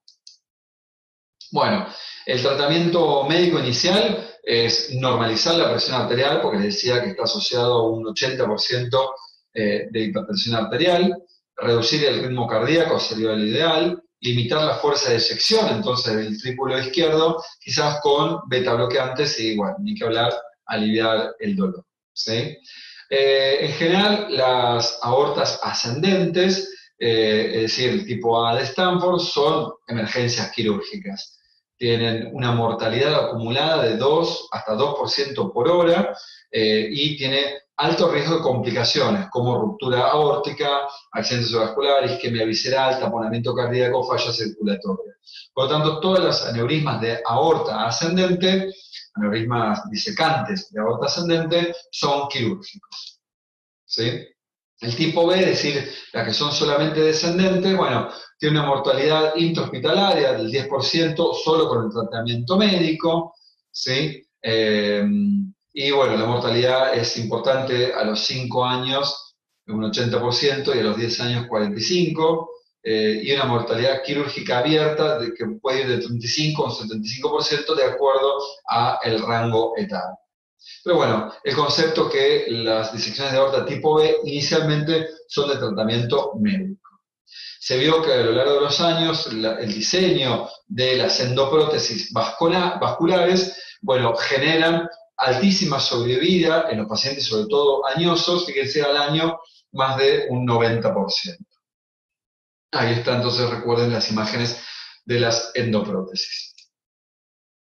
Bueno, el tratamiento médico inicial es normalizar la presión arterial, porque les decía que está asociado a un 80% eh, de hipertensión arterial, reducir el ritmo cardíaco sería el ideal, limitar la fuerza de eyección, entonces del trípulo izquierdo, quizás con beta bloqueantes y, bueno, ni que hablar, aliviar el dolor. ¿sí? Eh, en general, las aortas ascendentes, eh, es decir, el tipo A de Stanford, son emergencias quirúrgicas. Tienen una mortalidad acumulada de 2 hasta 2% por hora eh, y tiene alto riesgo de complicaciones como ruptura aórtica, accidentes vasculares, isquemia visceral, taponamiento cardíaco, falla circulatoria. Por lo tanto, todas las aneurismas de aorta ascendente aneurismas disecantes de aorta ascendente son quirúrgicos. ¿sí? El tipo B, es decir, las que son solamente descendentes, bueno, tiene una mortalidad intrahospitalaria del 10% solo con el tratamiento médico, ¿sí? Eh, y bueno, la mortalidad es importante a los 5 años, un 80%, y a los 10 años 45%, eh, y una mortalidad quirúrgica abierta que puede ir de 35 a 75% de acuerdo a el rango etario. Pero bueno, el concepto que las disecciones de aorta tipo B inicialmente son de tratamiento médico. Se vio que a lo largo de los años el diseño de las endoprótesis vasculares, bueno, generan altísima sobrevida en los pacientes, sobre todo añosos, fíjense al año más de un 90%. Ahí está, entonces recuerden las imágenes de las endoprótesis.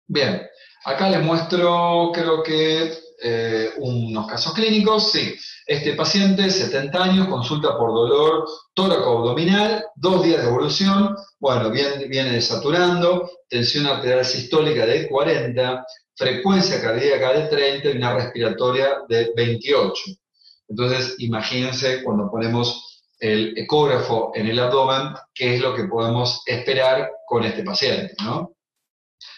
Bien, acá les muestro, creo que, eh, unos casos clínicos. Sí, este paciente, 70 años, consulta por dolor tóraco-abdominal, dos días de evolución, bueno, viene, viene desaturando, tensión arterial sistólica de 40, frecuencia cardíaca de 30 y una respiratoria de 28. Entonces, imagínense cuando ponemos el ecógrafo en el abdomen, qué es lo que podemos esperar con este paciente.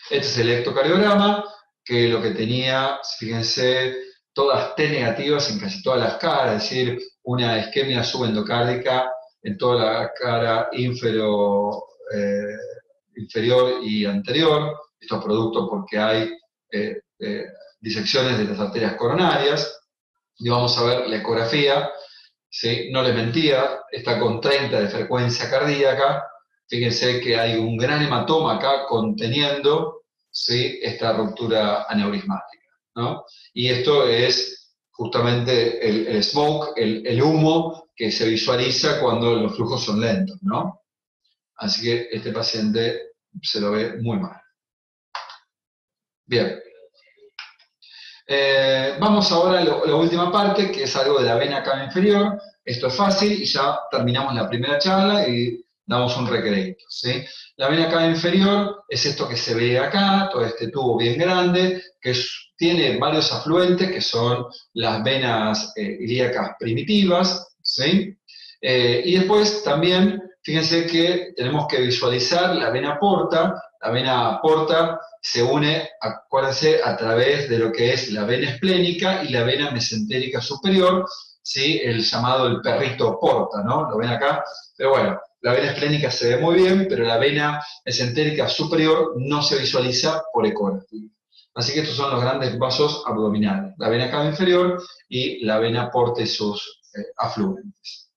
Este es el electrocardiograma, que lo que tenía, fíjense, todas T negativas en casi todas las caras, es decir, una isquemia subendocárdica en toda la cara inferior, eh, inferior y anterior. Esto es producto porque hay eh, eh, disecciones de las arterias coronarias. Y vamos a ver la ecografía, no les mentía, está con 30 de frecuencia cardíaca. Fíjense que hay un gran hematoma acá conteniendo esta ruptura aneurismática. Y esto es justamente el, smoke, el, humo que se visualiza cuando los flujos son lentos. ¿no? Así que este paciente se lo ve muy mal. Bien. Eh, vamos ahora a, la última parte, que es algo de la vena cava inferior. Esto es fácil y ya terminamos la primera charla y damos un recrédito. ¿sí? La vena cava inferior es esto que se ve acá, todo este tubo bien grande, que tiene varios afluentes, que son las venas eh, ilíacas primitivas. ¿sí? Eh, y después también, fíjense que tenemos que visualizar la vena porta. La vena porta se une, acuérdense, a través de lo que es la vena esplénica y la vena mesentérica superior, ¿sí? el llamado el perrito porta, ¿no? Lo ven acá. Pero bueno, la vena esplénica se ve muy bien, pero la vena mesentérica superior no se visualiza por ecografía. Así que estos son los grandes vasos abdominales, la vena cava inferior y la vena porta y sus eh, afluentes.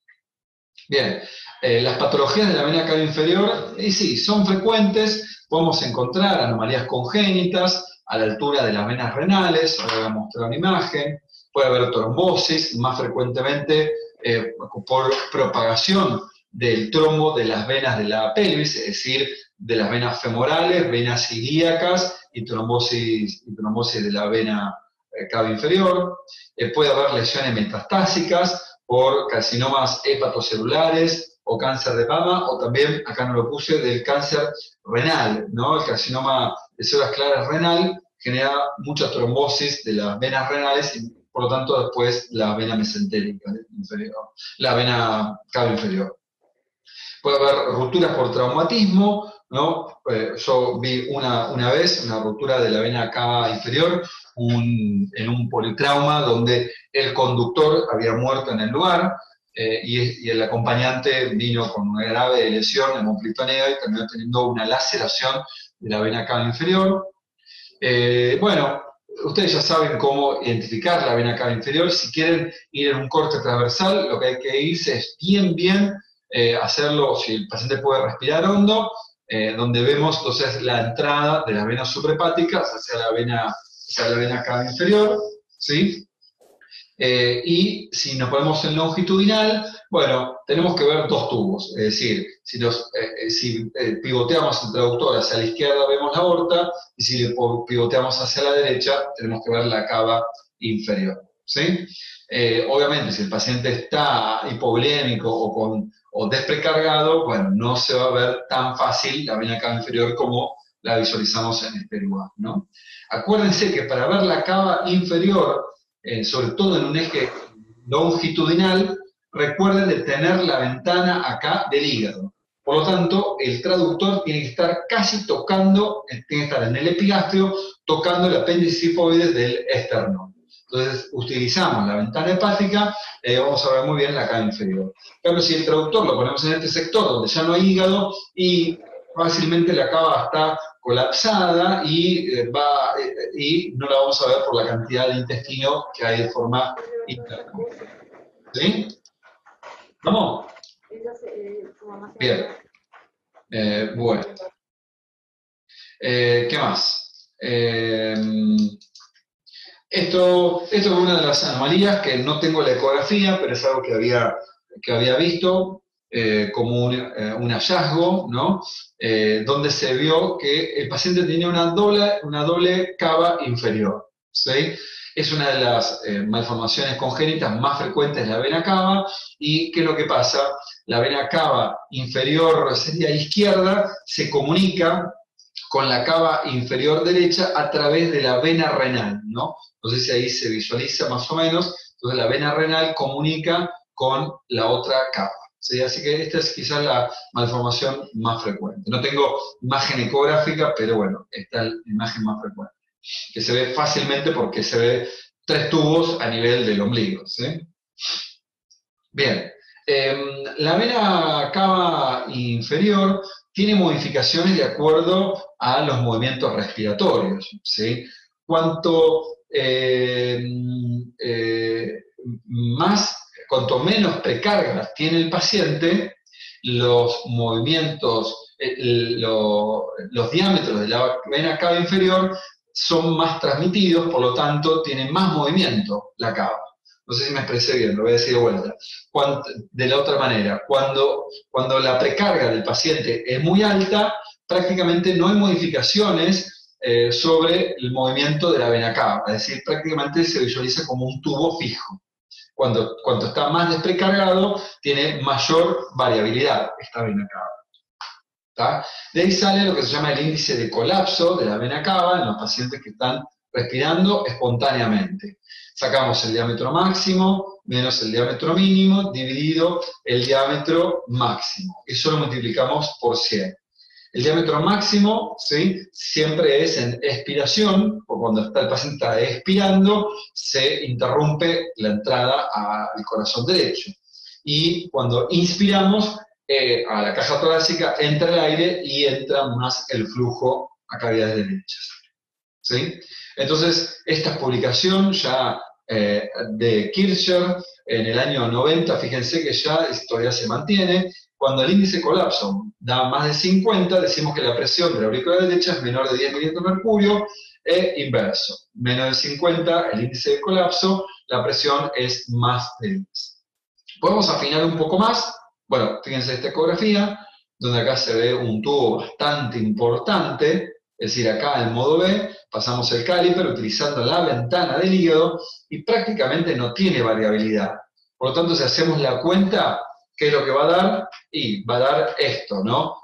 Bien, eh, las patologías de la vena cava inferior, y sí, son frecuentes, podemos encontrar anomalías congénitas a la altura de las venas renales, ahora voy a mostrar una imagen, puede haber trombosis, más frecuentemente eh, por propagación del trombo de las venas de la pelvis, es decir, de las venas femorales, venas ilíacas y trombosis, y trombosis de la vena eh, cava inferior. Eh, puede haber lesiones metastásicas por carcinomas hepatocelulares o cáncer de mama, o también, acá no lo puse, del cáncer renal, ¿no? El carcinoma de células claras renal genera mucha trombosis de las venas renales y por lo tanto después la vena mesentérica inferior, la vena cava inferior. Puede haber rupturas por traumatismo, ¿no? Eh, yo vi una, una, vez una ruptura de la vena cava inferior en un politrauma donde el conductor había muerto en el lugar eh, y, el acompañante vino con una grave lesión hemoperitonea y terminó teniendo una laceración de la vena cava inferior. Eh, bueno, ustedes ya saben cómo identificar la vena cava inferior. Si quieren ir en un corte transversal, lo que hay que irse es bien, bien eh, hacerlo, si el paciente puede respirar hondo, eh, donde vemos entonces la entrada de las venas suprahepáticas hacia la vena, hacia la vena cava inferior, ¿sí? Eh, y si nos ponemos en longitudinal, bueno, tenemos que ver dos tubos, es decir, si, nos, si pivoteamos el traductor hacia la izquierda vemos la aorta, y si pivoteamos hacia la derecha tenemos que ver la cava inferior. ¿sí? obviamente, si el paciente está hipovolémico o con o desprecargado, bueno, no se va a ver tan fácil la vena cava inferior como la visualizamos en este lugar, ¿no? Acuérdense que para ver la cava inferior, eh, sobre todo en un eje longitudinal, recuerden de tener la ventana acá del hígado. Por lo tanto, el traductor tiene que estar casi tocando, eh, tiene que estar en el epigastrio, tocando el apéndice hipoides del esternón. Entonces, utilizamos la ventana hepática, eh, vamos a ver muy bien la cava inferior. Pero si el traductor lo ponemos en este sector donde ya no hay hígado y fácilmente la cava está colapsada y, eh, va, eh, y no la vamos a ver por la cantidad de intestino que hay de forma interna. ¿Sí? ¿Vamos? Bien. bueno. ¿Qué más? Esto, esto es una de las anomalías que no tengo la ecografía, pero es algo que había, que había visto eh, como eh, un, hallazgo, ¿no? Eh, donde se vio que el paciente tenía una doble, una doble cava inferior. ¿sí? Es una de las malformaciones congénitas más frecuentes de la vena cava. ¿Y qué es lo que pasa? La vena cava inferior sería izquierda, se comunica con la cava inferior derecha a través de la vena renal, ¿no? Si ahí se visualiza más o menos. Entonces la vena renal comunica con la otra capa. Así que esta es quizás la malformación más frecuente. No tengo imagen ecográfica, pero bueno, esta es la imagen más frecuente. Que se ve fácilmente porque se ve tres tubos a nivel del ombligo. Bien, em, la vena cava inferior tiene modificaciones de acuerdo a los movimientos respiratorios. ¿sí? Cuanto eh, eh, más, cuanto menos precargas tiene el paciente, los movimientos, eh, los diámetros de la vena cava inferior son más transmitidos, por lo tanto tiene más movimiento la cava. No sé si me expresé bien, lo voy a decir de vuelta. de la otra manera, cuando, cuando la precarga del paciente es muy alta, prácticamente no hay modificaciones eh, sobre el movimiento de la vena cava, es decir, prácticamente se visualiza como un tubo fijo. Cuando, está más desprecargado, tiene mayor variabilidad esta vena cava. De ahí sale lo que se llama el índice de colapso de la vena cava en los pacientes que están respirando espontáneamente. Sacamos el diámetro máximo menos el diámetro mínimo dividido el diámetro máximo. Eso lo multiplicamos por 100. El diámetro máximo ¿sí? siempre es en expiración, o cuando está el paciente está expirando, se interrumpe la entrada al corazón derecho. Y cuando inspiramos, eh, a la caja torácica, entra el aire y entra más el flujo a cavidades derechas. ¿Sí? Entonces, esta publicación ya eh, de Kircher en el año 90, fíjense que ya todavía se mantiene. Cuando el índice colapso da más de 50, decimos que la presión de la aurícula derecha es menor de 10 milímetros de mercurio e inverso. Menos de 50, el índice de colapso, la presión es más de 10. Podemos afinar un poco más. Bueno, fíjense esta ecografía, donde acá se ve un tubo bastante importante, es decir, acá en modo B pasamos el caliper utilizando la ventana del hígado y prácticamente no tiene variabilidad. Por lo tanto, si hacemos la cuenta, ¿qué es lo que va a dar? Y va a dar esto, ¿no?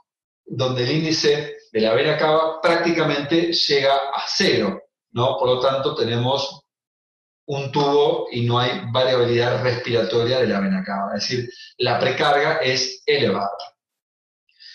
Donde el índice de la vena cava prácticamente llega a cero, ¿no? Por lo tanto, tenemos un tubo y no hay variabilidad respiratoria de la vena cava. Es decir, la precarga es elevada.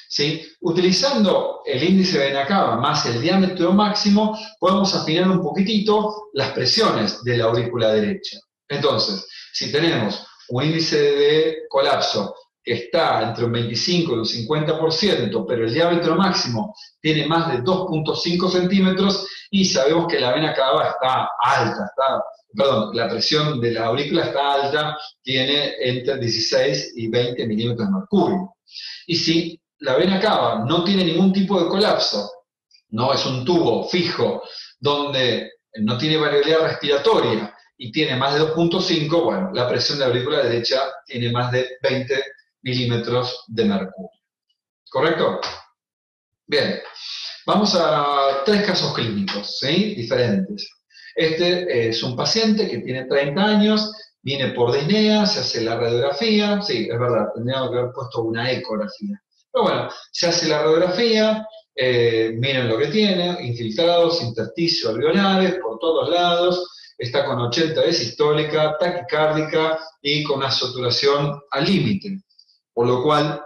¿Sí? Utilizando el índice de vena cava más el diámetro máximo, podemos afinar un poquitito las presiones de la aurícula derecha. Entonces, si tenemos un índice de colapso que está entre un 25 y un 50%, pero el diámetro máximo tiene más de 2.5 centímetros y sabemos que la vena cava está alta, perdón, la presión de la aurícula está alta, tiene entre 16 y 20 milímetros de mercurio. Y si la vena cava no tiene ningún tipo de colapso, no es un tubo fijo donde no tiene variabilidad respiratoria y tiene más de 2.5, bueno, la presión de la aurícula derecha tiene más de 20 milímetros de mercurio. ¿Correcto? Bien, vamos a tres casos clínicos, ¿sí? Diferentes. Este es un paciente que tiene 30 años, viene por disnea, se hace la radiografía, sí, es verdad, tendríamos que haber puesto una ecografía. Pero bueno, se hace la radiografía, eh, miren lo que tiene, infiltrados, intersticios alveolares por todos lados, está con 80 de sistólica, taquicárdica y con una saturación al límite. Por lo cual,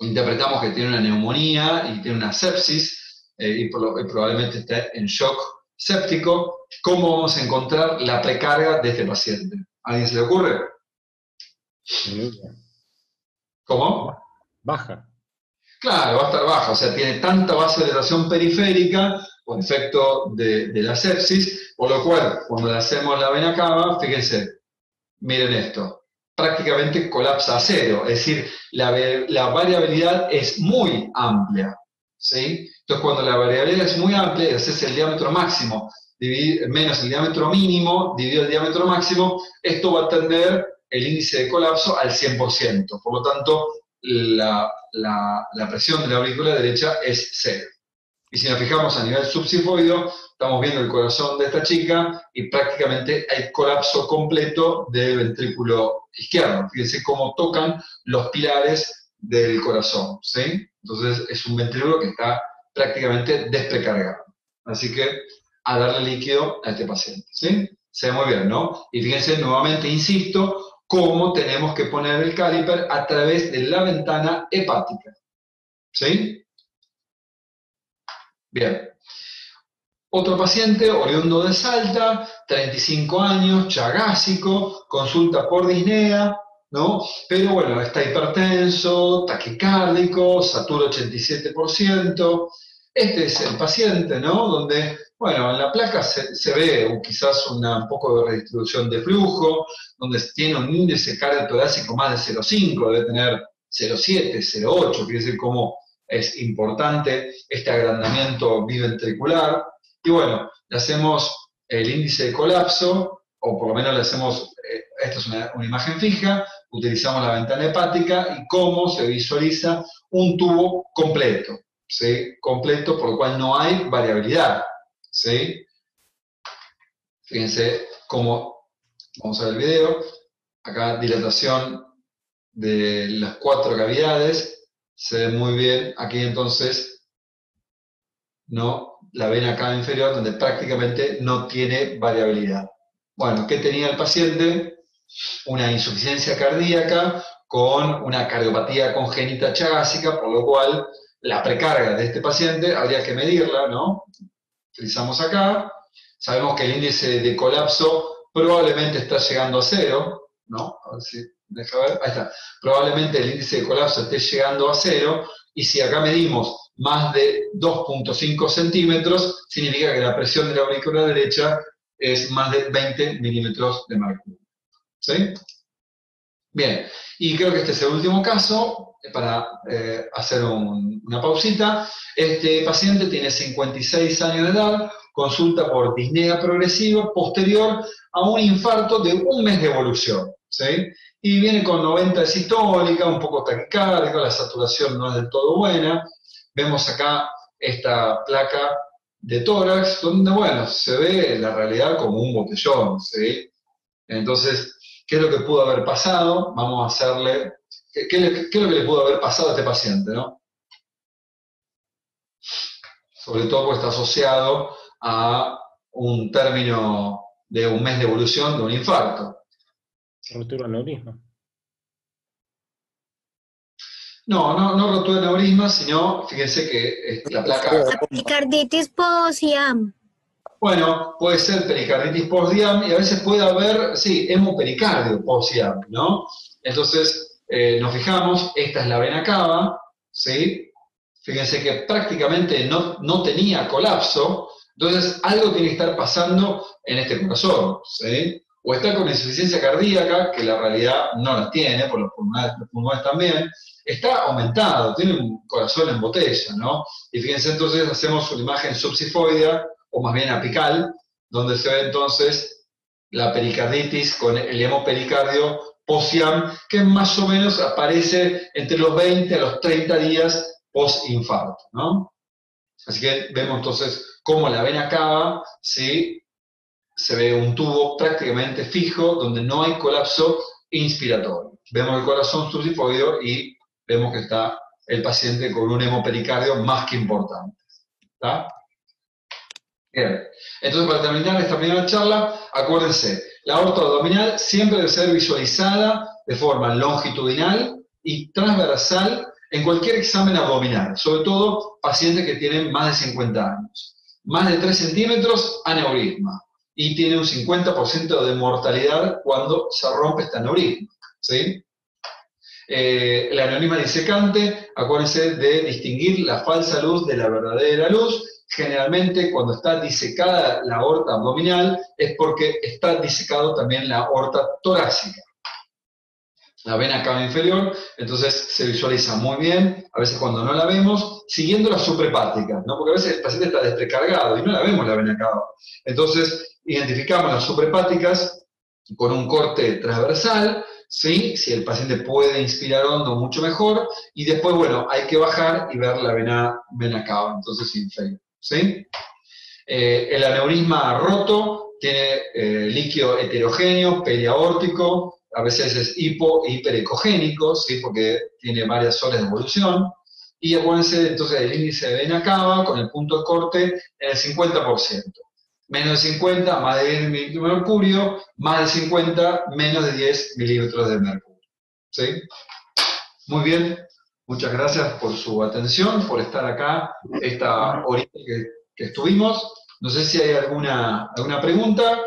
interpretamos que tiene una neumonía y tiene una sepsis eh, y, probablemente esté en shock séptico. ¿Cómo vamos a encontrar la precarga de este paciente? ¿A ¿Alguien se le ocurre? ¿Cómo? Baja. Claro, va a estar baja, o sea, tiene tanta vasodilatación periférica con efecto de, la sepsis, por lo cual, cuando le hacemos la vena cava, fíjense, miren esto, prácticamente colapsa a cero, es decir, la, variabilidad es muy amplia, ¿sí? Entonces, cuando la variabilidad es muy amplia y haces el diámetro máximo menos el diámetro mínimo, dividido el diámetro máximo, esto va a tender el índice de colapso al 100%. Por lo tanto, la, presión de la aurícula derecha es cero. Y si nos fijamos a nivel subsifoideo, estamos viendo el corazón de esta chica y prácticamente hay colapso completo del ventrículo izquierdo. Fíjense cómo tocan los pilares del corazón, ¿sí? Entonces es un ventrículo que está prácticamente desprecargado. Así que a darle líquido a este paciente, ¿sí? Se ve muy bien, ¿no? Y fíjense, nuevamente insisto, cómo tenemos que poner el caliper a través de la ventana hepática. ¿Sí? Bien. Otro paciente, oriundo de Salta, 35 años, chagásico, consulta por disnea, ¿no? Pero bueno, está hipertenso, taquicárdico, satura 87%. Este es el paciente, ¿no? Donde bueno, en la placa se, ve quizás una, un poco de redistribución de flujo, donde tiene un índice cardiotorácico más de 0,5, debe tener 0,7, 0,8, quiere decir cómo es importante este agrandamiento biventricular. Y bueno, le hacemos el índice de colapso, o por lo menos le hacemos, eh, esta es una, una imagen fija, utilizamos la ventana hepática y cómo se visualiza un tubo completo, ¿sí? completo por lo cual no hay variabilidad. ¿sí? Fíjense cómo, vamos a ver el video, acá dilatación de las cuatro cavidades, se ve muy bien, aquí entonces, ¿no? La vena acá inferior, donde prácticamente no tiene variabilidad. Bueno, ¿qué tenía el paciente? Una insuficiencia cardíaca con una cardiopatía congénita chagásica, por lo cual la precarga de este paciente habría que medirla, ¿no? utilizamos acá. Sabemos que el índice de colapso probablemente está llegando a cero, ¿no? A ver si deja ver, ahí está, probablemente el índice de colapso esté llegando a cero, y si acá medimos más de 2.5 centímetros, significa que la presión de la aurícula derecha es más de 20 milímetros de mercurio. ¿Sí? Bien, y creo que este es el último caso, eh, para eh, hacer una pausita. Este paciente tiene 56 años de edad, consulta por disnea progresiva posterior a un infarto de un mes de evolución. ¿sí? Y viene con 90 de sistólica, un poco taquicárdico, la saturación no es del todo buena. Vemos acá esta placa de tórax, donde, bueno, se ve la realidad como un botellón, ¿sí? Entonces, ¿qué es lo que pudo haber pasado? Vamos a hacerle, ¿qué, es lo que le pudo haber pasado a este paciente, no? Sobre todo porque está asociado a un término de un mes de evolución de un infarto. Rotura aneurisma. No, no, no rotura aneurisma, sino, fíjense que la placa... Pericarditis post-IAM. Bueno, puede ser pericarditis post-IAM y a veces puede haber, sí, hemopericardio post-IAM, ¿no? Entonces, eh, nos fijamos, esta es la vena cava, ¿sí? Fíjense que prácticamente no, no tenía colapso, entonces algo tiene que estar pasando en este corazón, ¿sí? O está con insuficiencia cardíaca, que la realidad no la tiene, por los pulmones, también, está aumentado, tiene un corazón en botella, ¿no? Y fíjense entonces, hacemos una imagen subsifoidea, o más bien apical, donde se ve entonces la pericarditis con el hemopericardio post-IAM, que más o menos aparece entre los 20 a los 30 días post-infarto, ¿no? Así que vemos entonces cómo la vena cava, ¿sí? Se ve un tubo prácticamente fijo donde no hay colapso inspiratorio. Vemos el corazón subsifoideo y vemos que está el paciente con un hemopericardio más que importante. ¿Está? Bien. Entonces, para terminar esta primera charla, acuérdense, la aorta abdominal siempre debe ser visualizada de forma longitudinal y transversal en cualquier examen abdominal, sobre todo pacientes que tienen más de 50 años. Más de 3 centímetros, aneurisma y tiene un 50% de mortalidad cuando se rompe este aneurisma. ¿sí? Eh, el aneurisma disecante, acuérdense de distinguir la falsa luz de la verdadera luz. Generalmente cuando está disecada la aorta abdominal es porque está disecado también la aorta torácica. La vena cava inferior, entonces se visualiza muy bien, a veces cuando no la vemos, siguiendo las suprepáticas, ¿no? porque a veces el paciente está desprecargado y no la vemos la vena cava. Entonces, identificamos las suprahepáticas con un corte transversal, ¿sí? si el paciente puede inspirar hondo, mucho mejor, y después, bueno, hay que bajar y ver la vena, vena cava, entonces inferior. ¿sí? Eh, el aneurisma roto tiene eh, líquido heterogéneo, periaórtico, a veces es hipo e hiperecogénico, ¿sí? porque tiene varias horas de evolución, y acuérdense entonces del índice de vena cava con el punto de corte en el 50% menos de 50, más de 10 mililitros de mercurio, más de 50, menos de 10 mililitros de mercurio. ¿Sí? Muy bien, muchas gracias por su atención, por estar acá esta horita que, que estuvimos. No sé si hay alguna, alguna pregunta.